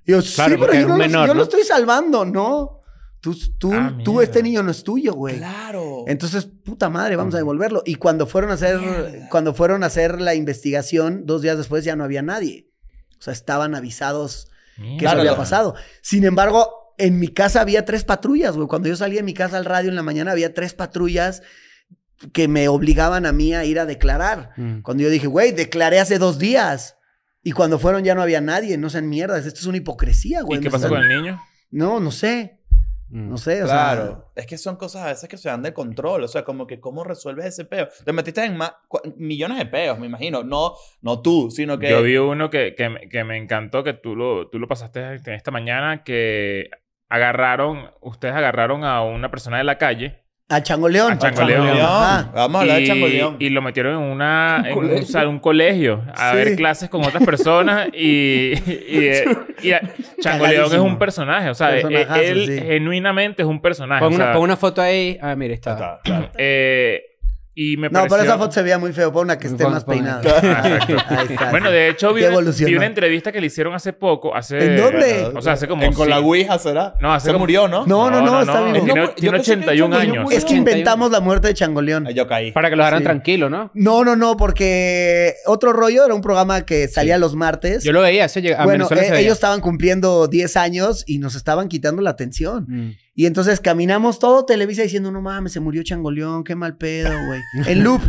Y yo, sí, pero yo, no lo- menor, yo ¿no? lo estoy salvando, ¿no? Tú, tú, Ah, tú este niño no es tuyo, güey. Claro. Entonces, puta madre, vamos a devolverlo. Y cuando fueron a hacer, Mierda. cuando fueron a hacer la investigación, dos días después ya no había nadie. O sea, estaban avisados que eso había pasado. Sin embargo, en mi casa había tres patrullas, güey. Cuando yo salía de mi casa al radio en la mañana, había tres patrullas que me obligaban a mí a ir a declarar. Mm. Cuando yo dije, güey, declaré hace dos días. Y cuando fueron ya no había nadie. No sean mierdas. Esto es una hipocresía, güey. ¿Y qué pasó están- con el niño? No, no sé. Mm. No sé, o Claro, es que son cosas a veces que se dan de control, o sea, como que cómo resuelves ese peo. Te metiste en cua- millones de peos, me imagino, no, no tú, sino que... Yo vi uno que, que, me- que me encantó, que tú lo, tú lo pasaste esta mañana, que agarraron, ustedes agarraron a una persona de la calle. A Changoleón. A Changoleón. Changoleón. Ajá. Vamos a hablar de y, Changoleón. y lo metieron en una [LAUGHS] en un, colegio. un colegio a Sí. ver clases con otras personas y, y, [LAUGHS] y, eh, Changoleón es un personaje, o sea, eh, él sí. genuinamente es un personaje. Pon o una, sea, pon una foto ahí. Ah, mira, está. Está, claro. eh, y me No, pareció... pero esa foto se veía muy feo. Pon una que esté más peinada. Ahí está. Bueno, de hecho, vi una, evolucionó. vi una entrevista que le hicieron hace poco. Hace, ¿En dónde? O sea, hace como... En con la. Ouija, ¿será? No, hace Se como- murió, ¿no? No, no, no, está vivo. Tiene, No, tiene pensé que 81 Changoleón años. murió. Es que 81. inventamos la muerte de Changoleón. Yo caí. Para que lo dejaran Sí. tranquilo, ¿no? No, no, no, porque otro rollo era un programa que salía los martes. Yo lo veía. A bueno, se eh, veía. ellos estaban cumpliendo 10 años y nos estaban quitando la atención. Mm. Y entonces caminamos todo Televisa diciendo, no mames, se murió Changoleón, qué mal pedo, güey. En loop.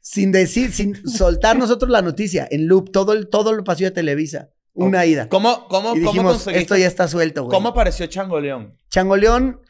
sin decir, sin soltar nosotros la noticia. En loop, todo el, todo el pasillo de Televisa. Una ida. ¿Cómo, cómo, Y dijimos, esto ya está suelto, güey. ¿Cómo apareció Changoleón? Changoleón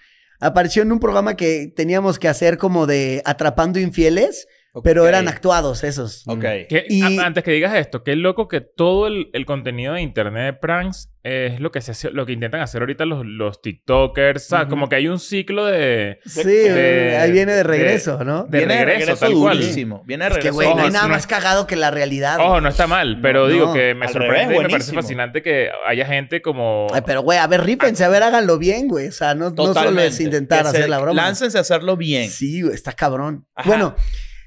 apareció en un programa que teníamos que hacer como de atrapando infieles, pero Ok. eran actuados esos. Ok. Que- Y- antes que digas esto, qué loco que todo el, el contenido de internet de pranks es lo que se hace- lo que intentan hacer ahorita los, los TikTokers. ¿sabes? Ujú. Como que hay un ciclo de. Sí, de- ahí viene de de- regreso, ¿no? de Viene regreso, tal cual. durísimo. Viene de Es que, regreso. güey, no hay nada no más es- cagado que la realidad. Ojo, no está mal, pero No, digo no. que me Al sorprende revés, y me parece fascinante que haya gente como. Ay, pero, güey, a ver, rípense, a ver, háganlo bien, güey. O sea, no, no solo es intentar Que se- hacer la broma. Láncense a hacerlo bien. Sí, güey, está cabrón. Ajá. Bueno,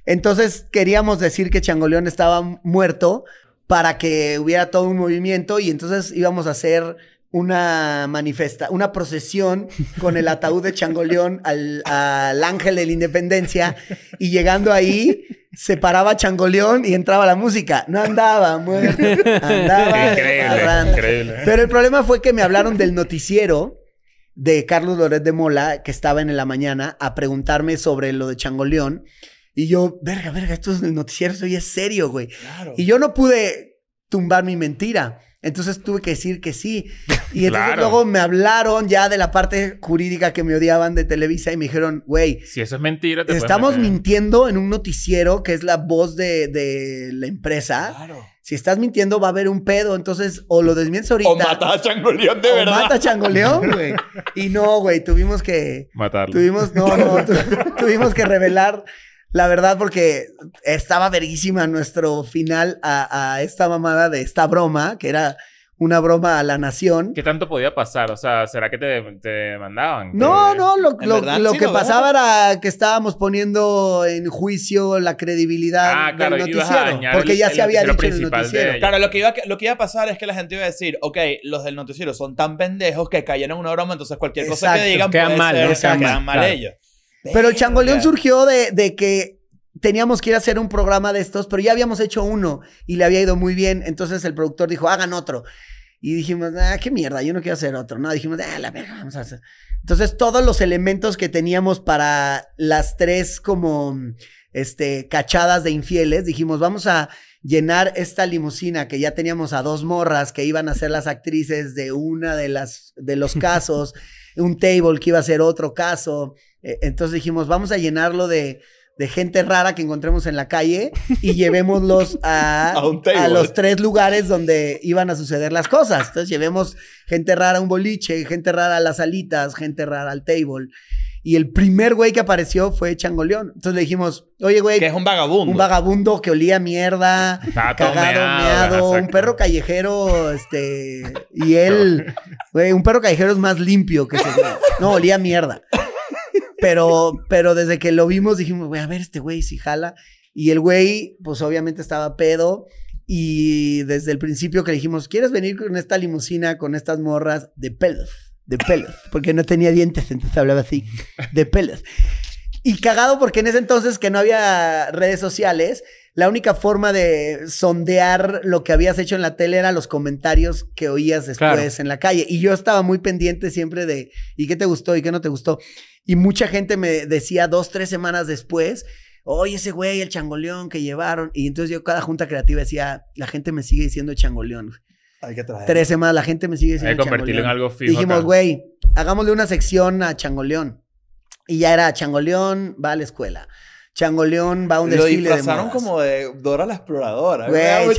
entonces queríamos decir que Changoleón estaba muerto para que hubiera todo un movimiento y entonces íbamos a hacer una manifesta, una procesión con el ataúd de Changoleón al, al ángel de la independencia y llegando ahí se paraba Changoleón y entraba la música. No andaba muerto, andaba Increíble, increíble. Pero el problema fue que me hablaron del noticiero de Carlos Loret de Mola, que estaba en la mañana, a preguntarme sobre lo de Changoleón. Y yo, verga, verga, esto es el noticiero, esto ya es serio, güey. Claro. Y yo no pude tumbar mi mentira. Entonces tuve que decir que sí. [LAUGHS] Y entonces Claro. luego me hablaron ya de la parte jurídica que me odiaban de Televisa y me dijeron, güey, Si eso es mentira, te estamos mintiendo en un noticiero que es la voz de, de la empresa. Claro. Si estás mintiendo va a haber un pedo. Entonces, o lo desmientes ahorita. O matas a Changoleón de o verdad. mata a Changoleón, [LAUGHS] güey. Y no, güey, tuvimos que... Matarlo. Tuvimos, no, no, [LAUGHS] tu- tuvimos que revelar la verdad porque estaba verguísima nuestro final a, a esta mamada de esta broma, que era una broma a la nación. ¿Qué tanto podía pasar? O sea, ¿será que te, te mandaban? No, Que- no, lo, En lo- verdad, lo sí, que lo pasaba era que estábamos poniendo en juicio la credibilidad Ah, claro, del noticiero. Porque el- ya el se había dicho en el noticiero. Claro, lo que, iba, a- lo que iba a pasar es que la gente iba a decir, ok, los del noticiero son tan pendejos que cayeron en una broma, entonces cualquier cosa Exacto. que digan Quedan puede mal, ser, ¿no? o sea, Quedan quedan mal, mal claro. ellos. Pero el changoleón surgió de, de que teníamos que ir a hacer un programa de estos, pero ya habíamos hecho uno y le había ido muy bien. Entonces el productor dijo, hagan otro. Y dijimos, ah, qué mierda, yo no quiero hacer otro. No, dijimos, ah, la verga, vamos a hacer. Entonces todos los elementos que teníamos para las tres como, este, cachadas de infieles, dijimos, vamos a llenar esta limusina que ya teníamos a dos morras que iban a ser las actrices de una de las, de los [LAUGHS] casos, un table que iba a ser otro caso. Eh, Entonces dijimos, vamos a llenarlo de, de gente rara que encontremos en la calle y llevémoslos a, [LAUGHS] A los tres lugares donde iban a suceder las cosas. Entonces llevemos gente rara a un boliche, gente rara a las salitas, gente rara al table. Y el primer güey que apareció fue Changoleón. Entonces le dijimos, oye, güey, Que es un vagabundo. un vagabundo que olía mierda, todo cagado, meado, meado, un perro callejero, este, y él, güey, un perro callejero es más limpio que ese güey. No, olía mierda. Pero, pero desde que lo vimos dijimos, güey, a ver este güey si jala. Y el güey, pues obviamente estaba pedo. Y desde el principio que le dijimos, ¿quieres venir con esta limusina, con estas morras de pelos? De pelos. Porque no tenía dientes, entonces hablaba así. De pelos. Y cagado porque en ese entonces que no había redes sociales, la única forma de sondear lo que habías hecho en la tele era los comentarios que oías después Claro. en la calle. Y yo estaba muy pendiente siempre de, ¿y qué te gustó y qué no te gustó? Y mucha gente me decía dos, tres semanas después, oye, ese güey, el changoleón que llevaron. Y entonces yo cada junta creativa decía, la gente me sigue diciendo changoleón. Hay que traer. Tres semanas la gente me sigue Hay que diciendo convertirlo en algo fijo. Dijimos, güey, hagámosle una sección a Changoleón. Y ya era Changoleón va a la escuela. Changoleón va a un Lo desfile de disfrazaron modas. como de Dora la exploradora. Güey,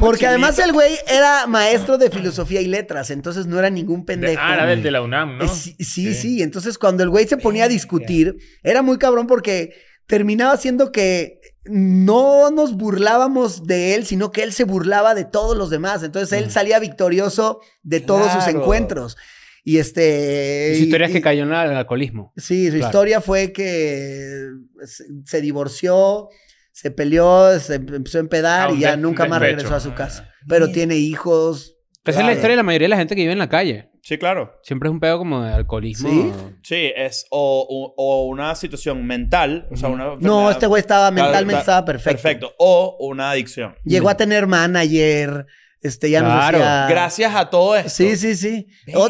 Porque además el güey era maestro de filosofía y letras, entonces no era ningún De- pendejo. ah, era del de la UNAM, ¿no? Eh, Sí, sí, sí. Entonces, cuando el güey se ponía a discutir, era muy cabrón porque terminaba siendo que no nos burlábamos de él, sino que él se burlaba de todos los demás. Entonces, él salía victorioso de todos sus encuentros. Y este. Su historia es que cayó en el alcoholismo. Sí, su Claro. historia fue que se, se divorció, se peleó, se empezó a empedar Ah, y ya nunca un más regresó a su casa. Pero tiene hijos. Esa es la historia de la mayoría de la gente que vive en la calle. Sí, claro. Siempre es un pedo como de alcoholismo. ¿Sí? Sí, es o, o- o una situación mental, o sea, una No, este güey estaba mentalmente estaba perfecto. Perfecto. O una adicción. Llegó a tener manager, este, ya Claro. nos decía... Gracias a todo esto. Sí, sí, sí.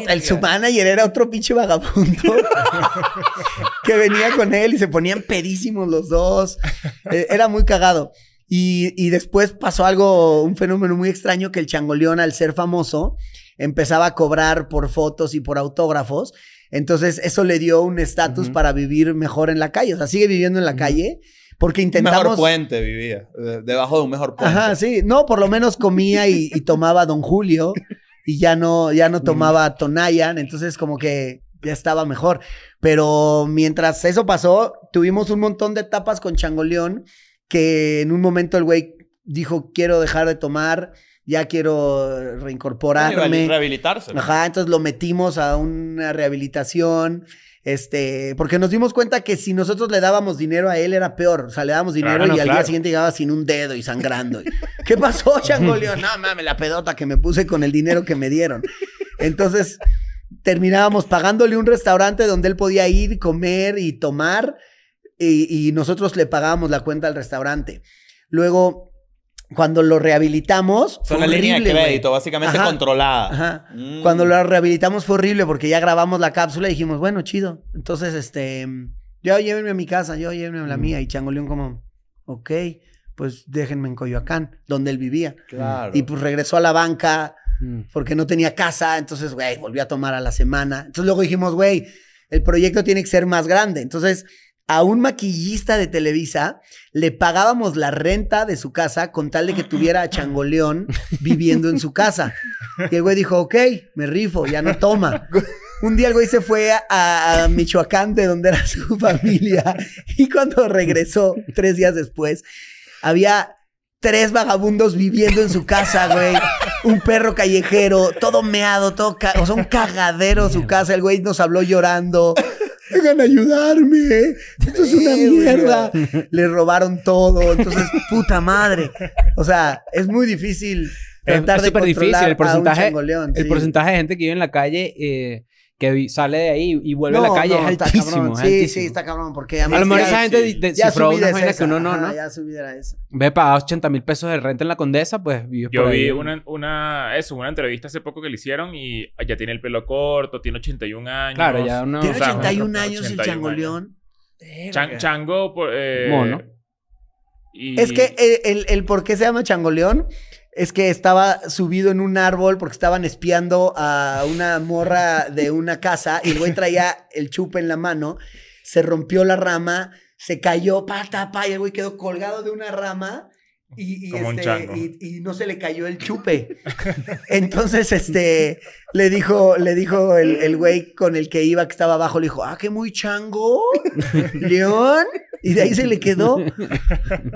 El, su manager era otro pinche vagabundo [LAUGHS] que venía con él y se ponían pedísimos los dos. Eh, era muy cagado. Y, y después pasó algo, un fenómeno muy extraño que el changoleón, al ser famoso, empezaba a cobrar por fotos y por autógrafos. Entonces, eso le dio un estatus para vivir mejor en la calle. O sea, sigue viviendo en la calle porque intentamos... mejor puente vivía. de- debajo de un mejor puente. Ajá, sí. No, por lo menos comía y, y tomaba Don Julio y ya no, ya no tomaba Tonayan, entonces como que ya estaba mejor. Pero mientras eso pasó, tuvimos un montón de etapas con Changoleón que en un momento el güey dijo, quiero dejar de tomar, ya quiero reincorporarme. Rehabilitarse. Ajá, entonces lo metimos a una rehabilitación. Este, porque nos dimos cuenta que si nosotros le dábamos dinero a él era peor. O sea, le dábamos dinero Claro, y al día siguiente llegaba sin un dedo y sangrando. [LAUGHS] ¿Qué pasó, Changoleón? [LAUGHS] No mames, la pedota que me puse con el dinero que me dieron. Entonces, terminábamos pagándole un restaurante donde él podía ir, comer y tomar. Y, y nosotros le pagábamos la cuenta al restaurante. Luego, cuando lo rehabilitamos. Son fue una línea de horrible, crédito, básicamente Ajá. controlada. Ajá. Mm. Cuando lo rehabilitamos fue horrible porque ya grabamos la cápsula y dijimos, bueno, chido. Entonces, este, yo llévenme a mi casa, yo llévenme a la mía. Y Changoleón como, ok, pues déjenme en Coyoacán, donde él vivía. Claro. Y pues regresó a la banca Mm. porque no tenía casa. Entonces, güey, volvió a tomar a la semana. Entonces luego dijimos, güey, el proyecto tiene que ser más grande. Entonces, a un maquillista de Televisa le pagábamos la renta de su casa con tal de que tuviera a Changoleón viviendo en su casa. Y el güey dijo, ok, me rifo, ya no toma. Un día el güey se fue a, a Michoacán, de donde era su familia, y cuando regresó, tres días después, había tres vagabundos viviendo en su casa, güey. Un perro callejero, todo meado, todo... o sea, un cagadero su casa. El güey nos habló llorando. Vengan a ayudarme. Esto es una mierda. Le robaron todo. Entonces, puta madre. O sea, es muy difícil Es- tratar es súper difícil. El porcentaje, a un changoleón. el sí. porcentaje de gente que vive en la calle eh, que sale de ahí y vuelve a la calle no, es está altísimo. cabrón. es Sí, altísimo. sí, está cabrón. Porque A lo mejor esa gente sí. de- ya cifró su vida unas es vainas esa. que uno no, Ajá, ¿no? Ya su vida era esa. Ve pagado 80 mil pesos de renta en la condesa, pues vive Yo por ahí. vi una, una, eso, una entrevista hace poco que le hicieron y ya tiene el pelo corto, tiene 81 años. Claro, ya uno... Tiene o sea, 81 otro- años el 81 changoleón. Chan- chango, por, eh, Mono. y- Es que el, el, el por qué se llama changoleón es que estaba subido en un árbol porque estaban espiando a una morra de una casa y el güey traía el chupe en la mano, se rompió la rama, se cayó, pata, pa, y el güey quedó colgado de una rama y, y, Como un este, chango. y- y no se le cayó el chupe. [LAUGHS] Entonces, este, le dijo, le dijo el, el güey con el que iba, que estaba abajo, le dijo, ah, que muy chango, [LAUGHS] León. Y de ahí se le quedó.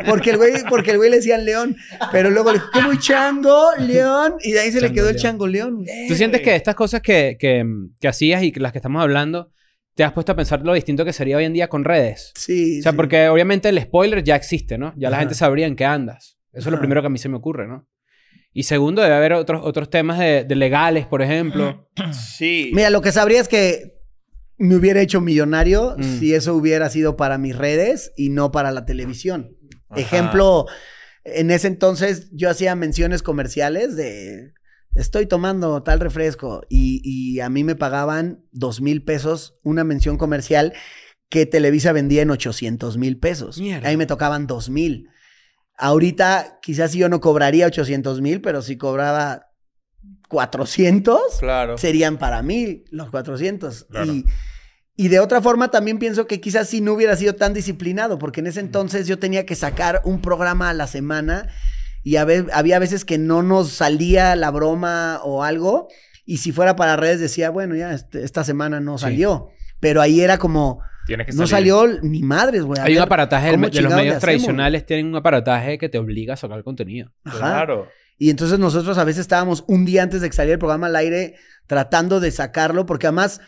Porque el güey, porque el güey le decían León. Pero luego le dijo, que muy chango, León. Y de ahí se le quedó el chango León. ¿Tú sientes que estas cosas que, que, que hacías y que las que estamos hablando, te has puesto a pensar lo distinto que sería hoy en día con redes? Sí. O sea, sí. porque obviamente el spoiler ya existe, ¿no? Ya la Ajá. gente sabría en qué andas. Eso es lo primero que a mí se me ocurre, ¿no? Y segundo, debe haber otros, otros temas de, de legales, por ejemplo. [CLEARS THROAT] Sí. Mira, lo que sabría es que me hubiera hecho millonario Mm. si eso hubiera sido para mis redes y no para la televisión. Ajá. Ejemplo, en ese entonces yo hacía menciones comerciales de estoy tomando tal refresco y, y a mí me pagaban dos mil pesos una mención comercial que Televisa vendía en 800 mil pesos. Mierda. Ahí me tocaban dos mil. Ahorita quizás yo no cobraría 800 mil, pero si cobraba 400, Claro. serían para mí los 400. Claro. Y, y de otra forma también pienso que quizás si no hubiera sido tan disciplinado, porque en ese entonces yo tenía que sacar un programa a la semana y a había veces que no nos salía la broma o algo, y si fuera para redes decía, bueno, ya este- esta semana no Sí. salió. Pero ahí era como, Tienes que no salir. salió ni madres, güey. Hay un aparataje de los medios hacemos. tradicionales, tienen un aparataje que te obliga a sacar contenido. Ajá. Claro. Y entonces nosotros a veces estábamos un día antes de que saliera el programa al aire tratando de sacarlo, porque además,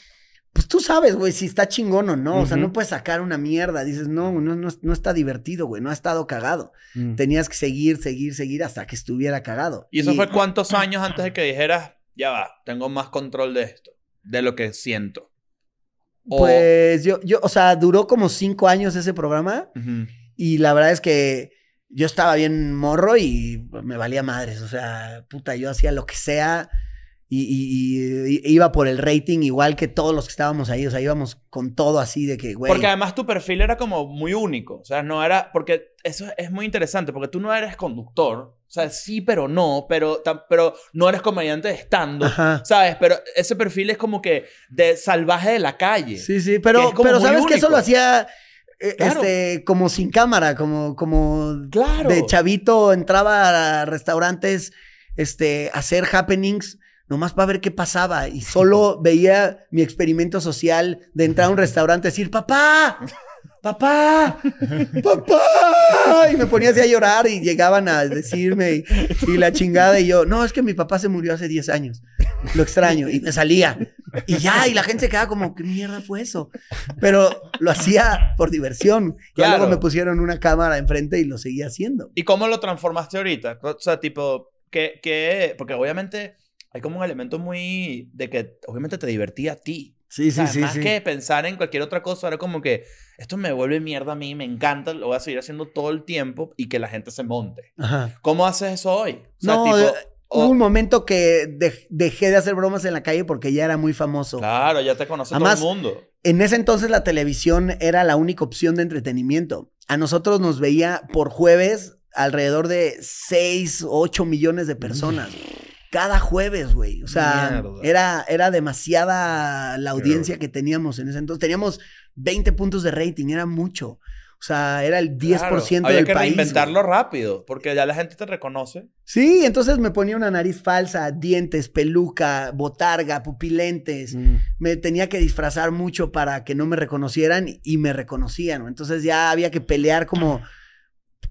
pues tú sabes, güey, si está chingón o no. O sea, no puedes sacar una mierda. Dices, no, no, no, no está divertido, güey, no ha estado cagado. Mm. Tenías que seguir, seguir, seguir hasta que estuviera cagado. ¿Y eso fue cuántos años antes de que dijeras, ya va, tengo más control de esto, de lo que siento? O- Pues yo, yo, o sea, duró como cinco años ese programa y la verdad es que yo estaba bien morro y me valía madres. O sea, puta, yo hacía lo que sea y, y- y- y iba por el rating igual que todos los que estábamos ahí. O sea, íbamos con todo así de que, güey. Porque además tu perfil era como muy único. O sea, no era. Porque eso es muy interesante. Porque tú no eres conductor. O sea, sí, pero no. Pero, pero no eres comediante de stand Ajá. ¿Sabes? Pero ese perfil es como que de salvaje de la calle. Sí, sí, pero, pero sabes que eso lo hacía eh, Claro. este, como sin cámara, como, como Claro. de chavito entraba a restaurantes este, a hacer happenings nomás para ver qué pasaba y solo veía mi experimento social de entrar a un restaurante y decir, papá, papá, papá. Y me ponía así a llorar y llegaban a decirme y, y la chingada y yo, no, es que mi papá se murió hace 10 años. Lo extraño. Y me salía. Y ya, y la gente se quedaba como, ¿qué mierda fue eso? Pero lo hacía por diversión. Claro. luego me pusieron una cámara enfrente y lo seguía haciendo. ¿Y cómo lo transformaste ahorita? O sea, tipo, ¿qué, qué? Porque obviamente hay como un elemento muy de que obviamente te divertía a ti. Sí, O sea, más que pensar en cualquier otra cosa, era como que esto me vuelve mierda a mí, me encanta, lo voy a seguir haciendo todo el tiempo y que la gente se monte. Ajá. ¿Cómo haces eso hoy? O sea, No, tipo, eh, o- Hubo un momento que dej- dejé de hacer bromas en la calle porque ya era muy famoso. Claro, ya te conoce Además, todo el mundo. En ese entonces la televisión era la única opción de entretenimiento. A nosotros nos veía por jueves alrededor de 6 o 8 millones de personas. Cada jueves, güey. O sea, Mierda. era, era demasiada la audiencia que teníamos en ese entonces. Teníamos 20 puntos de rating, era mucho. O sea, era el 10% Claro, había del que país. reinventarlo güey. rápido, porque ya la gente te reconoce. Sí, entonces me ponía una nariz falsa, dientes, peluca, botarga, pupilentes. Mm. Me tenía que disfrazar mucho para que no me reconocieran y me reconocían. ¿no? Entonces ya había que pelear como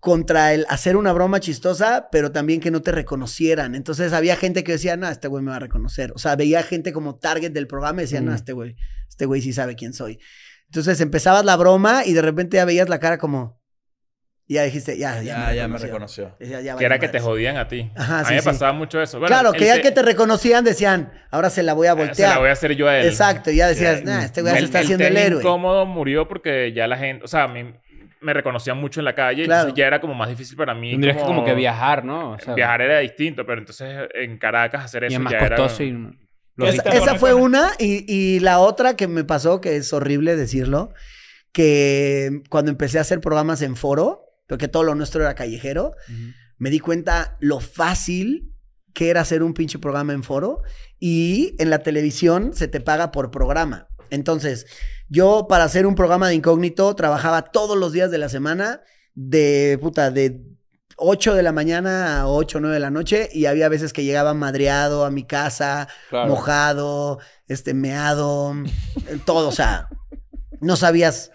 contra el hacer una broma chistosa, pero también que no te reconocieran. Entonces había gente que decía, no, este güey me va a reconocer. O sea, veía gente como target del programa y decía, no, Mm. este güey, este güey sí sabe quién soy. Entonces empezabas la broma y de repente ya veías la cara como, y ya dijiste, ya, ya, Ya, ya me reconoció. reconoció. Decía, ya Que era que te jodían a ti. Ajá, a sí, mí me sí. pasaba mucho eso. Bueno, claro, que ya te- que te reconocían decían, ahora se la voy a voltear. Se la voy a hacer yo a él. Exacto, y ya decías, nah, este güey se está el haciendo el héroe. incómodo murió porque ya la gente, o sea, a mí me reconocían mucho en la calle, Claro. entonces ya era como más difícil para mí. Tendrías que como que viajar, ¿no? O sea, Viajar era distinto, pero entonces en Caracas hacer Y eso es más ya costoso era... y... Esa, fue una, y, y la otra que me pasó, que es horrible decirlo, que cuando empecé a hacer programas en foro, porque todo lo nuestro era callejero, me di cuenta lo fácil que era hacer un pinche programa en foro y en la televisión se te paga por programa. Entonces, yo para hacer un programa de incógnito trabajaba todos los días de la semana de puta, de 8 de la mañana a 8 o 9 de la noche y había veces que llegaba madreado a mi casa, Claro. mojado, este, meado, [LAUGHS] todo, o sea, no sabías,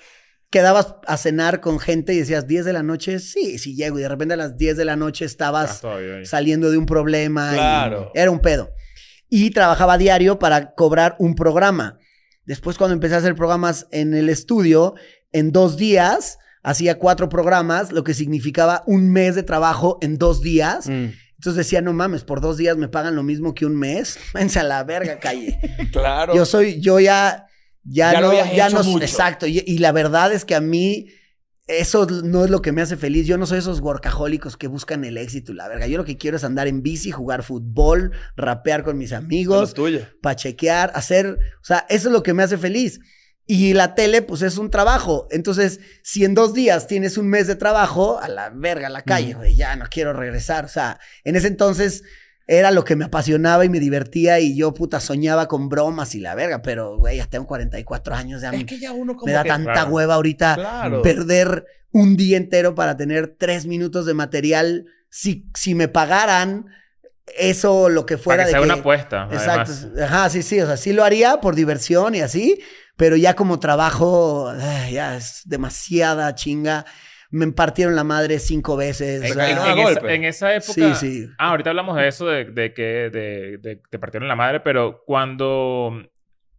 quedabas a cenar con gente y decías 10 de la noche, sí, sí llego y de repente a las 10 de la noche estabas ahí. saliendo de un problema. y Claro. era un pedo. Y trabajaba diario para cobrar un programa. Después, cuando empecé a hacer programas en el estudio, en dos días hacía cuatro programas, lo que significaba un mes de trabajo en dos días. Mm. Entonces decía, no mames, por dos días me pagan lo mismo que un mes. [LAUGHS] Váyanse a la verga, calle. [LAUGHS] Claro. Yo soy, yo ya, ya, no, ya hecho no, mucho. exacto. Y, y la verdad es que a mí eso no es lo que me hace feliz. Yo no soy esos workahólicos que buscan el éxito la verga. Yo lo que quiero es andar en bici, jugar fútbol, rapear con mis amigos, pachequear, hacer, o sea, eso es lo que me hace feliz. Y la tele, pues es un trabajo. Entonces, si en dos días tienes un mes de trabajo, a la verga, a la calle, güey, ya no quiero regresar. O sea, en ese entonces era lo que me apasionaba y me divertía y yo, puta, soñaba con bromas y la verga, pero, güey, ya tengo 44 años, ya Es me- que ya uno como me da que... tanta claro. hueva ahorita Claro. perder un día entero para tener tres minutos de material. Si, si me pagaran eso, lo que fuera Para que de sea que- una apuesta. Exacto. además. Ajá, sí, sí. O sea, sí lo haría por diversión y así, pero ya como trabajo, ay, ya es demasiada chinga. Me partieron la madre cinco veces. En, o sea, en- no a en esa, golpe. en esa época. Sí, sí. Ah, ahorita hablamos de eso, de, de que de, de- te partieron la madre, pero cuando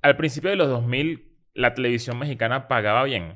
al principio de los 2000 la televisión mexicana pagaba bien.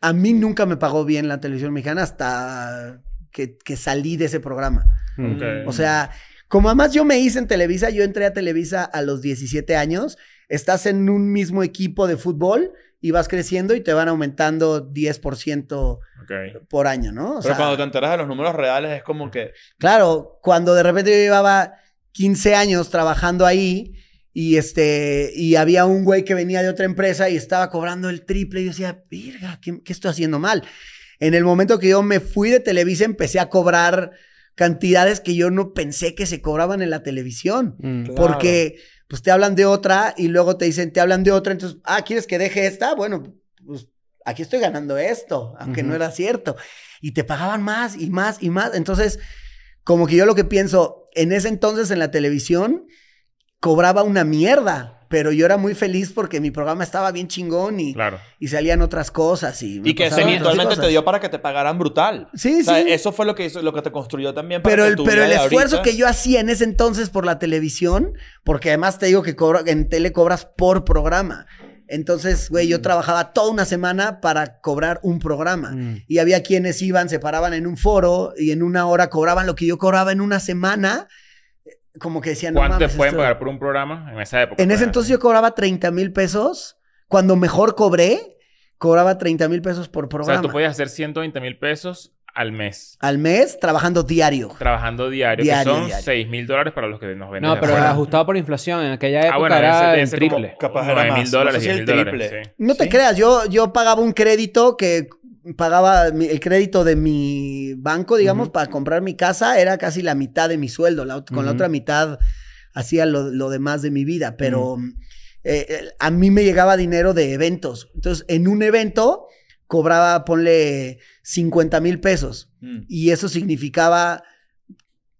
a mí nunca me pagó bien la televisión mexicana hasta que, que salí de ese programa. Mm. Ok. O sea, como además yo me hice en Televisa, yo entré a Televisa a los 17 años, estás en un mismo equipo de fútbol y vas creciendo y te van aumentando 10% Ok. por año, ¿no? O Pero sea, cuando te enteras de los números reales es como que... Claro, cuando de repente yo llevaba 15 años trabajando ahí y este y había un güey que venía de otra empresa y estaba cobrando el triple y yo decía, "Virga, ¿qué, qué estoy haciendo mal?" En el momento que yo me fui de Televisa empecé a cobrar cantidades que yo no pensé que se cobraban en la televisión, Mm. Claro. Pues te hablan de otra y luego te dicen, "Te hablan de otra", entonces, "Ah, ¿quieres que deje esta?" Bueno, pues aquí estoy ganando esto, aunque no era cierto. Y te pagaban más y más y más. Entonces, como que yo lo que pienso, en ese entonces en la televisión cobraba una mierda, pero yo era muy feliz porque mi programa estaba bien chingón y, Claro. y salían otras cosas. Y, Y que eventualmente te dio para que te pagaran brutal. Sí, O sea, sí. eso fue lo que hizo, lo que te construyó también para Pero que el, tu pero el esfuerzo ahorita- que yo hacía en ese entonces por la televisión, porque además te digo que cobro- en tele cobras por programa. Entonces, güey, Mm. yo trabajaba toda una semana para cobrar un programa. Mm. Y había quienes iban, se paraban en un foro y en una hora cobraban lo que yo cobraba en una semana. Como que decían, no ¿Cuánto mames, te pueden esto- pagar por un programa en esa época? En ese entonces yo cobraba 30 mil pesos. Cuando mejor cobré, cobraba 30 mil pesos por O programa. sea, tú podías hacer 120 mil pesos al mes. Al mes, trabajando diario. Trabajando diario, Diario, que son diario. 6 mil dólares para los que nos ven No, pero afuera. ajustado por inflación. En aquella época Ah, bueno, era ese- el ese como- triple. Capaz era 9 más. mil dólares, No sé si 10 el mil dólares. sí. No te Sí. creas, yo, yo pagaba un crédito que pagaba mi- el crédito de mi banco, digamos, para comprar mi casa, era casi la mitad de mi sueldo. La con la otra mitad hacía lo, lo demás de mi vida, pero eh, eh, a mí me llegaba dinero de eventos. Entonces, en un evento cobraba, ponle 50 mil pesos. Mm. Y eso significaba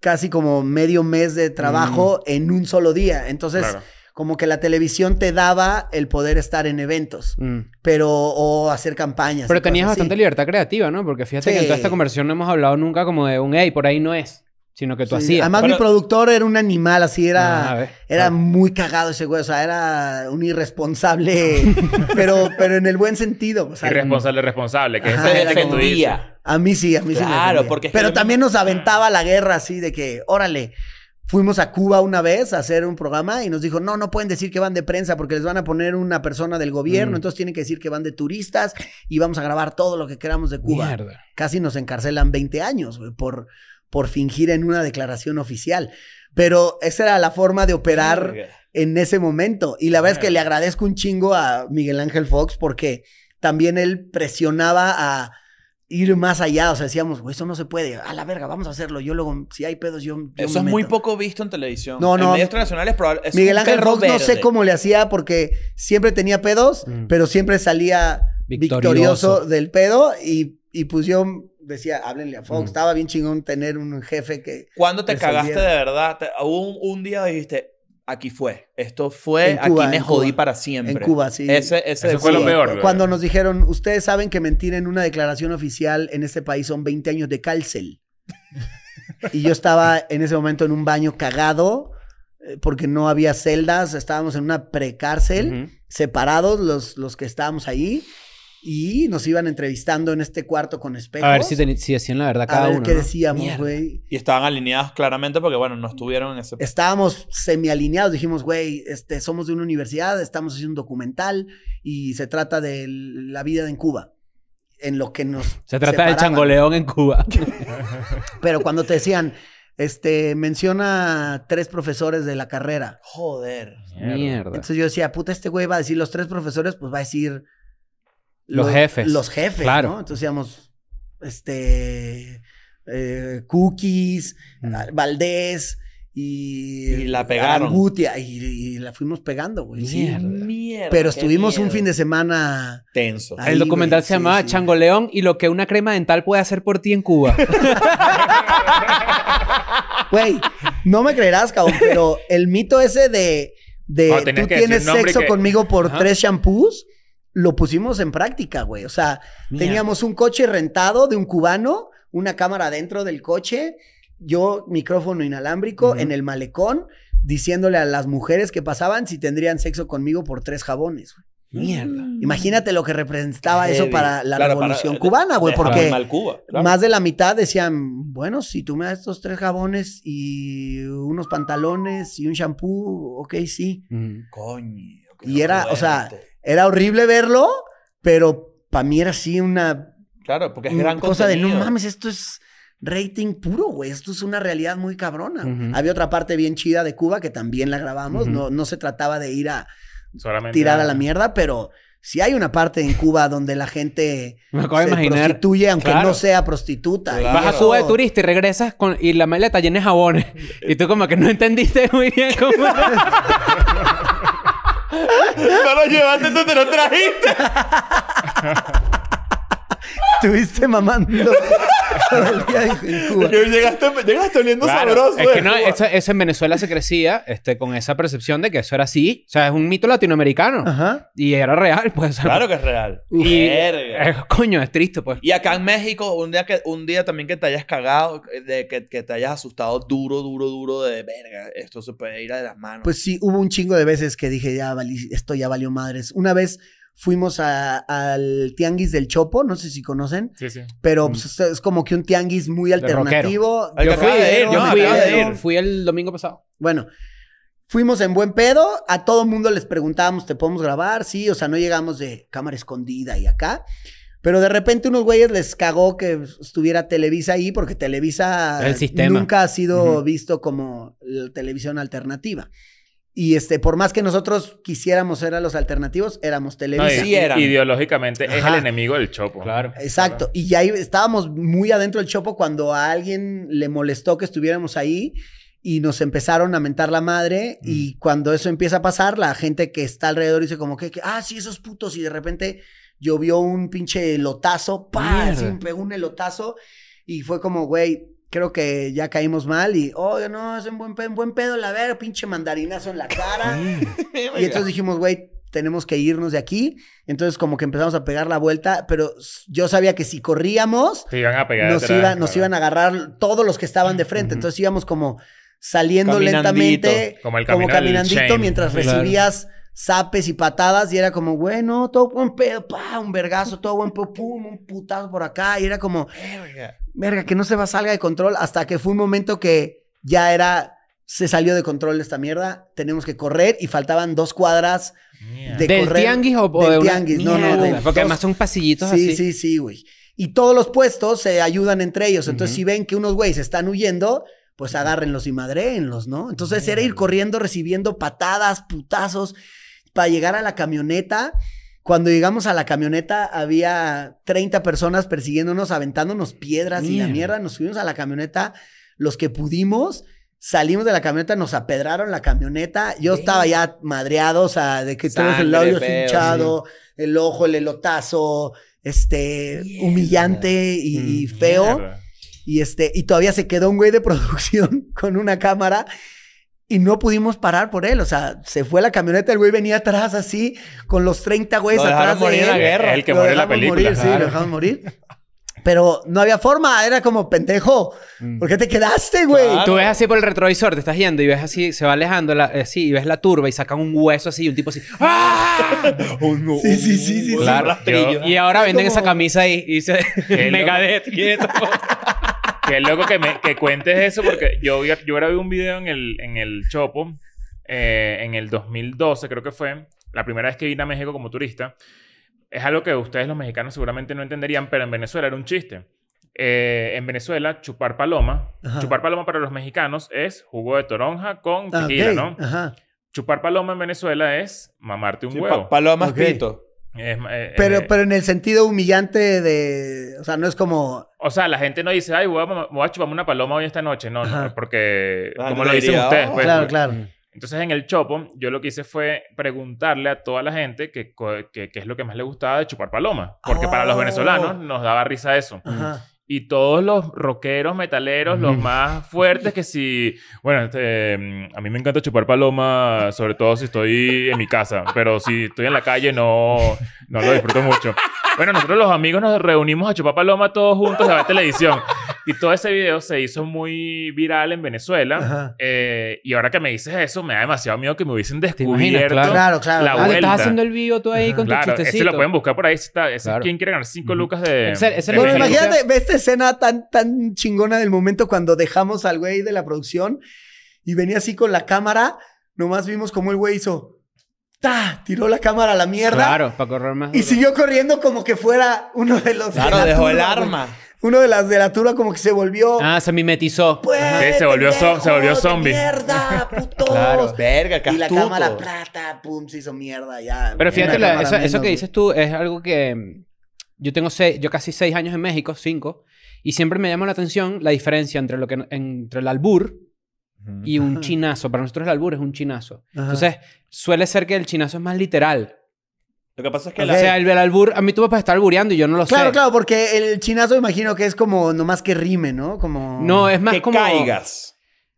casi como medio mes de trabajo en un solo día. Entonces, Claro. Como que la televisión te daba el poder estar en eventos, Mm. pero o hacer campañas. Pero tenías así. bastante libertad creativa, ¿no? Porque fíjate que en Sí. toda esta conversación no hemos hablado nunca como de un, hey, por ahí no es. Sino que tú Sí, hacías. Además, Pero- mi productor era un animal, así era. Ah, ver. Era muy cagado ese güey, o sea, era un irresponsable, [LAUGHS] pero, pero en el buen sentido. O sea, Irresponsable, responsable, que es Ajá, esa era gente que tú dices. a mí sí, a mí sí. Claro, porque es que Pero también nos aventaba la guerra así de que, órale, fuimos a Cuba una vez a hacer un programa y nos dijo, no, no pueden decir que van de prensa porque les van a poner una persona del gobierno, Mm. entonces tienen que decir que van de turistas y vamos a grabar todo lo que queramos de Cuba. Mierda. casi nos encarcelan 20 años güey, por, por fingir en una declaración oficial. Pero esa era la forma de operar en ese momento. Y la verdad es que le agradezco un chingo a Miguel Ángel Fox porque también él presionaba a ir más allá. O sea, decíamos, güey, eso no se puede. A la verga, vamos a hacerlo. Yo luego, si hay pedos, yo. yo Eso me es muy meto". poco visto en televisión. No, no. En medios internacionales probable, es Miguel Ángel Fox no sé cómo le hacía porque siempre tenía pedos, Mm. pero siempre salía victorioso, Victorioso. del pedo y, y pues yo decía, háblenle a Fox. Mm. Estaba bien chingón tener un jefe que... ¿Cuándo te cagaste de verdad? Hubo un, un día dijiste, aquí fue. Esto fue, Cuba, aquí me jodí Cuba. para siempre. En Cuba, sí. Ese, ese Eso fue lo peor. Cuando nos dijeron, ustedes saben que mentir en una declaración oficial en este país son 20 años de cárcel. [LAUGHS] y yo estaba en ese momento en un baño cagado eh, porque no había celdas, estábamos en una precárcel, separados los, los que estábamos ahí y nos iban entrevistando en este cuarto con espejos. A ver si, si decían la verdad a cada ver uno. qué ¿no? decíamos, Mierda. güey. Y estaban alineados claramente porque, bueno, no estuvieron en ese... Estábamos semi-alineados, dijimos, güey, este, somos de una universidad, estamos haciendo un documental y se trata de la vida en Cuba. En lo que nos. Se trata del separaban. changoleón en Cuba. [LAUGHS] Pero cuando te decían, este, menciona tres profesores de la carrera. Joder. Mierda. Entonces yo decía, puta, este güey va a decir los tres profesores, pues va a decir. Los jefes. Los jefes, Claro. ¿no? Entonces decíamos, este. eh, Cookies, Mm. Valdés y. Y la pegaron. Arangutia, y, y la fuimos pegando, güey. sí. Mierda. Mierda. Pero estuvimos un fin de semana. Tenso. Ahí, el documental güey, se sí, llamaba sí. Changoleón y lo que una crema dental puede hacer por ti en Cuba. [LAUGHS] Güey, no me creerás, cabrón, pero el mito ese de, de No, tú tienes sexo que- conmigo por Ajá. tres shampoos, lo pusimos en práctica, güey. O sea, teníamos un coche rentado de un cubano, una cámara dentro del coche, yo micrófono inalámbrico en el malecón, diciéndole a las mujeres que pasaban si tendrían sexo conmigo por tres jabones. güey. Mierda. Imagínate lo que representaba eso Heavy. para la Claro, revolución para- cubana, güey, porque mal Cuba, claro. más de la mitad decían, bueno, si tú me das estos tres jabones y unos pantalones y un shampoo, ok, sí. Mm. Coño. Y era, o sea. Era horrible verlo, pero para mí era así una, Claro, porque es una gran cosa de, no contenido. mames, esto es rating puro, güey. Esto es una realidad muy cabrona. Ujú. Había otra parte bien chida de Cuba que también la grabamos. Ujú. no, no se trataba de ir a Solamente tirar a la mierda, pero sí hay una parte en Cuba donde la gente [LAUGHS] Me acabo de se imaginar. prostituye aunque Claro. no sea prostituta. Claro. Vas a Cuba de turista y regresas con, y la maleta llena de jabones. Y tú como que no entendiste muy bien cómo... [LAUGHS] No lo llevaste, tú te lo trajiste. [LAUGHS] Estuviste mamando [LAUGHS] todo el día en- en Cuba. Que llegaste, llegaste oliendo Claro, sabroso. Es de que no, Cuba. eso, eso en Venezuela se crecía este, con esa percepción de que eso era así. O sea, es un mito latinoamericano. Ajá. Y era real, pues. o sea, Claro que es real. Y, Verga. eh, coño, es triste, pues. Y acá en México, un día, que, un día también que te hayas cagado, de que, que te hayas asustado duro, duro, duro de verga. Esto se puede ir de las manos. Pues sí, hubo un chingo de veces que dije, ya valí- esto ya valió madres. Una vez fuimos a- al Tianguis del Chopo, no sé si conocen, Sí, sí. pero pues, es- es como que un tianguis muy alternativo. Al Yo fui, acaba de ir, yo fui, de ir. fui el domingo pasado. Bueno, fuimos en buen pedo, a todo mundo les preguntábamos, ¿te podemos grabar? Sí, o sea, no llegamos de cámara escondida y acá. Pero de repente unos güeyes les cagó que estuviera Televisa ahí, porque Televisa El sistema. nunca ha sido visto como la televisión alternativa. Y este, por más que nosotros quisiéramos ser a los alternativos, éramos No, Televisa. y- Sí eran. Ideológicamente es Ajá. el enemigo del chopo. Claro. Exacto. Y ya ahí estábamos muy adentro del chopo cuando a alguien le molestó que estuviéramos ahí y nos empezaron a mentar la madre. Mm. Y cuando eso empieza a pasar, la gente que está alrededor dice como que, que, ah, sí, esos putos. Y de repente llovió un pinche elotazo, ¡pa! Mierda. Así me pegó un elotazo. Y fue como, güey, creo que ya caímos mal. Y, oye, no, es un buen pedo, buen pedo, la ver, pinche mandarinazo en la cara. [LAUGHS] Y entonces dijimos, güey, tenemos que irnos de aquí. Entonces como que empezamos a pegar la vuelta, pero yo sabía que si corríamos, Te iban a pegar. nos, iba- nos claro. iban a agarrar todos los que estaban de frente. Entonces íbamos como saliendo lentamente, Como el camino caminandito, mientras recibías zapes y patadas y era como, bueno, todo buen pedo, pa, un vergazo, todo buen pedo, pum, un putazo por acá. Y era como, Verga. verga, que no se va, salga de control hasta que fue un momento que ya era, se salió de control esta mierda, tenemos que correr y faltaban dos cuadras de ¿Del correr- tianguis o, o del de una... tianguis, no, no, de Porque dos- además son pasillitos Sí, así. sí, sí, güey. Y todos los puestos se ayudan entre ellos. Entonces, Ujú. si ven que unos güeyes están huyendo, pues agárrenlos y madréenlos, ¿no? Entonces era ir corriendo, recibiendo patadas, putazos, para llegar a la camioneta. Cuando llegamos a la camioneta, había 30 personas persiguiéndonos, aventándonos piedras y la Mierda. Nos subimos a la camioneta, los que pudimos. Salimos de la camioneta, nos apedraron la camioneta. Yo estaba ya madreado, o sea, de que todo el labio peo, hinchado, el ojo, el elotazo, este, Mierda. humillante y, y Mm, feo. Mierda. Y este, y todavía se quedó un güey de [LAUGHS] producción con una cámara y no pudimos parar por él. O sea, se fue la camioneta, el güey venía atrás así, con los 30 güeyes Lo atrás de morir la él. guerra. Es el que Lo muere en la dejamos película. morir, sí, claro. lo dejamos morir. Pero no había forma, era como pendejo. Mm. ¿Por qué te quedaste, güey? Claro. Tú ves así por el retrovisor, te estás yendo y ves así, se va alejando la- así, y ves la turba y sacan un hueso así, y un tipo así. [LAUGHS] ¡Ah! Sí, sí, sí, sí, sí. Un Claro. rastrillo. Y ahora venden Como- esa camisa ahí y dice Qué [LAUGHS] Megadeth. Y eso. [LAUGHS] Qué loco que, me, que cuentes eso porque yo, vi- yo grabé un video en el, en el Chopo eh, en el 2012, creo que fue, la primera vez que vine a México como turista. Es algo que ustedes los mexicanos seguramente no entenderían, pero en Venezuela era un chiste. Eh, en Venezuela, chupar paloma. Ajá. Chupar paloma para los mexicanos es jugo de toronja con Ah, tequila, ¿no? Ajá. Chupar paloma en Venezuela es mamarte un Sí, huevo. pa- palomas Ok. pito. Es, eh, Pero, eh, pero en el sentido humillante de. O sea, no es como. O sea, la gente no dice, ay, voy a, voy a chuparme una paloma hoy esta noche. No, no, porque Ah, como no lo dicen diría, ustedes, "Oh". pues. claro, pues. claro. Entonces, en el Chopo, yo lo que hice fue preguntarle a toda la gente que, co- que, qué es lo que más le gustaba de chupar paloma. Porque para los Oh. venezolanos nos daba risa eso. Ajá. Y todos los rockeros, metaleros, los más fuertes que si... Bueno, este, mm, a mí me encanta chupar paloma, sobre todo si estoy en mi casa. Pero si estoy en la calle no, no lo disfruto mucho. Bueno, nosotros los amigos nos reunimos a chupar paloma todos juntos a ver televisión. Y todo ese video se hizo muy viral en Venezuela. Eh, y ahora que me dices eso, me da demasiado miedo que me hubiesen imaginas? descubierto. Claro. Claro, claro. La Ah, estás haciendo el vivo tú ahí con Claro, tu ese chistecito. lo pueden buscar por ahí. Ese Está, ese Claro. ¿Quién quiere ganar 5 lucas de... Ese- ese de Bueno, imagínate, ve esta escena tan, tan chingona del momento cuando dejamos al güey de la producción y venía así con la cámara. Nomás vimos cómo el güey hizo. ¡Ta! Tiró la cámara a la mierda. Claro, para correr más. Y duro. siguió corriendo como que fuera uno de los. Claro, la dejó el arma. Uno de las de la turba como que se volvió. Ah, se mimetizó. Pues, Sí, se volvió zo- se volvió zombie. ¡Mierda, [LAUGHS] putos! Claro. Verga, qué Y la cámara plata, pum, se hizo mierda ya. Pero fíjate, la- eso, eso menos, que güey. dices tú es algo que mm, yo tengo seis, yo casi seis años en México, cinco, y siempre me llama la atención la diferencia entre lo que entre el albur y un Ajá. chinazo. Para nosotros el albur es un chinazo. Ajá. Entonces suele ser que el chinazo es más literal. Lo que pasa es que Ok. la... O sea, el, el albur, a mí tú me puedes estar albureando y yo no lo Claro, sé. claro, porque el chinazo imagino que es como nomás que rime, ¿no? Como. No, es más que como caigas.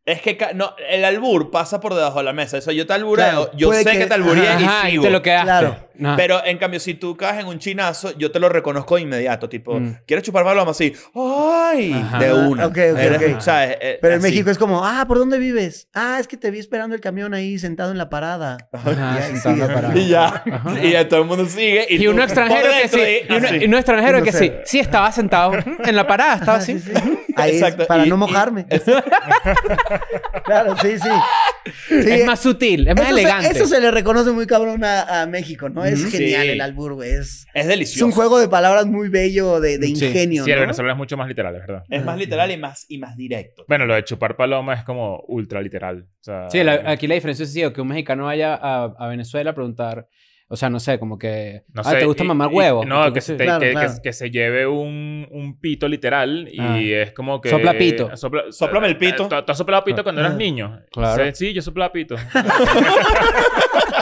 Es que ca- no, el albur pasa por debajo de la mesa. Eso yo te albureo, Claro, yo sé que- que, te albureé Ajá, y y sigo. te lo quedaste. Claro. Pero en cambio, si tú caes en un chinazo, yo te lo reconozco de inmediato. Tipo, Mm. ¿quieres chupar paloma? Así, ¡ay! Ajá. De una. Ok, ok, Eres- ok. ¿sabes? Eh, Pero en así. México es como, ah, ¿por dónde vives? Ah, es que te vi esperando el camión ahí sentado en la parada. Ajá, Y ahí sentado en la sigue. parada. Y ya. Ajá. Y ya todo el mundo sigue. Y, Y tú uno extranjero que sí. y Y uno, y uno extranjero No que sé. sí. Sí, estaba sentado en la parada, estaba así. Sí, sí. Ahí es, Exacto. para Y- no y- mojarme. [LAUGHS] claro, sí, sí. Sí, Es más sutil, es más eso, se, elegante. eso se le reconoce muy cabrón a, a México, ¿no? Es genial Sí. el albur, güey. Es, Es es delicioso. un juego de palabras muy bello, de, de Sí. ingenio, Sí, el ¿no? venezolano es mucho más literal, es verdad. Es más literal y más, y más directo. Bueno, lo de chupar paloma es como ultra literal. O sea, Sí, la- aquí la diferencia es sí, que un mexicano vaya a, a Venezuela a preguntar, o sea, no sé, como que, no ah, sé, ¿te gusta y- mamar y- huevo? No, que se, sé. te- Claro, que, claro. que- que se lleve un, un pito literal y Ah. es como que... Sopla pito. Sopla- Sóplame el pito. ¿Tú, tú has soplado pito cuando eras Ajá. niño? Claro. Sí, Sí, yo soplaba pito. [LAUGHS] [LAUGHS]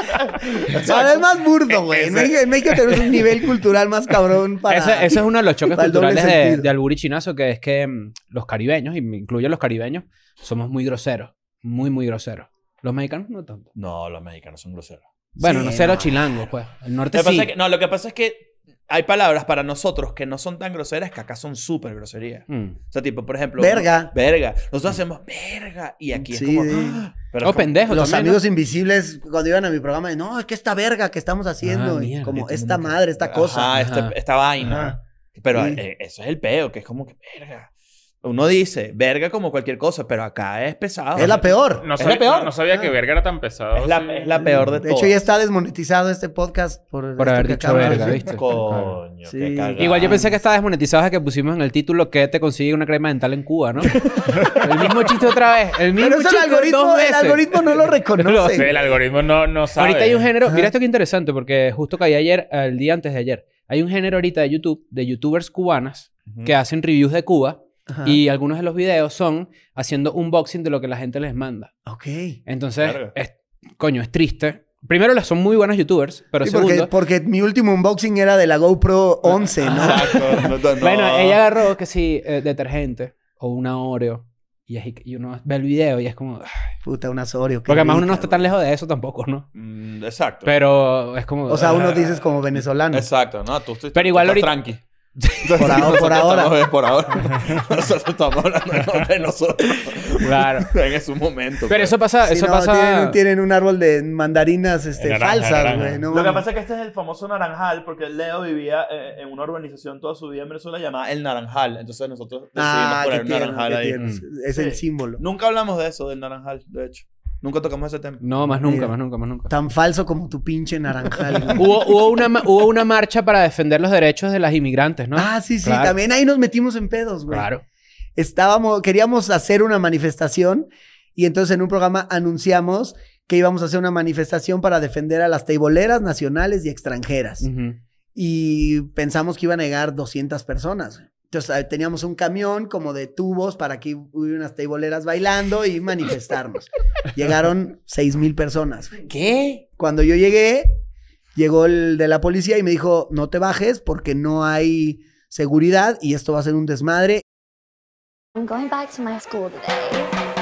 Ahora es más burdo, güey. En Ese- México, en México tenemos un nivel cultural más cabrón para... Ese, ese es uno de los choques culturales de, de albur y chinazo, que es que mm, los caribeños, y me incluyo los caribeños, somos muy groseros. Muy, muy groseros. Los mexicanos no tanto. No, los mexicanos son groseros. Bueno, Sí, no sé los chilangos, pues. El norte Lo sí. que- no, lo que pasa es que hay palabras para nosotros que no son tan groseras que acá son súper groserías. Mm. O sea, tipo, por ejemplo... Verga. Verga. Nosotros hacemos verga. Y aquí Sí, es como... sí. "Ah", pero O es como- pendejo Los también, ¿no? amigos invisibles, cuando iban a mi programa, no, es que esta verga que estamos haciendo, Ah, mierda, como esta madre, esta cosa. Ajá. esta vaina. Ajá. Pero Sí. eh, eso es el peo, que es como que verga. Uno dice, verga como cualquier cosa, pero acá es pesado. Es la peor. No ¿Es sabía, la peor? no- no sabía que verga era tan pesado. Es la, sí. es la peor de, De todas. hecho, ya está desmonetizado este podcast por, haber dicho de verga. ¿viste? Coño, Sí. qué cagada. Igual yo pensé que estaba desmonetizado desde que pusimos en el título que te consigue una crema dental en Cuba, ¿no? [LAUGHS] el mismo chiste otra vez. El mismo Pero eso el chiste algoritmo, dos el algoritmo no lo [LAUGHS] reconoce. el algoritmo no, no sabe. Ahorita hay un género, Ajá. mira esto que interesante, porque justo caí ayer, el día antes de ayer, hay un género ahorita de YouTube, de youtubers cubanas, que hacen reviews de Cuba, Ajá. y algunos de los videos son haciendo unboxing de lo que la gente les manda. Ok. Entonces, es, coño, es triste. Primero, las son muy buenos youtubers, pero Sí, porque, segundo... porque mi último unboxing era de la GoPro 11, ¿no? Exacto. No, no, no. Bueno, ella agarró que sí, eh, detergente o una Oreo, y, es- y uno ve el video y es como... ah, Puta, una Oreo. Porque además uno no está tan lejos de eso tampoco, ¿no? Mm, exacto. Pero es como... O sea, uno dices como venezolano. Exacto, no, tú, tú- Pero igual tú estás ahorita- tranqui. [LAUGHS] Por ahora- por ahora. Estamos, por ahora. [LAUGHS] Nosotros estamos hablando de nosotros. Claro. [LAUGHS] en su momento. Pero pues. eso pasa... Sí, eso no, pasa... Tienen, tienen un árbol de mandarinas este, Naranja, falsas, naranja. güey. no Lo que pasa es que este es el famoso naranjal, porque Leo vivía eh, en una urbanización toda su vida en Venezuela llamada El Naranjal. Entonces nosotros decidimos Ah, poner tierno, naranjal ahí. Es el Sí. símbolo. Nunca hablamos de eso, del naranjal, de hecho. Nunca tocamos ese tema. No, más nunca, Mira. más nunca, más nunca. Tan falso como tu pinche naranjal. [LAUGHS] Hubo, hubo, una, hubo una marcha para defender los derechos de las inmigrantes, ¿no? Ah, sí, sí. Claro. También ahí nos metimos en pedos, güey. Claro. Estábamos, queríamos hacer una manifestación y entonces en un programa anunciamos que íbamos a hacer una manifestación para defender a las teiboleras nacionales y extranjeras. Y pensamos que iban a llegar 200 personas. Entonces teníamos un camión como de tubos para que hubiera unas teiboleras bailando y manifestarnos. [LAUGHS] Llegaron 6 mil personas. ¿Qué? Cuando yo llegué, llegó el de la policía y me dijo, no te bajes porque no hay seguridad y esto va a ser un desmadre. I'm going back to my school today.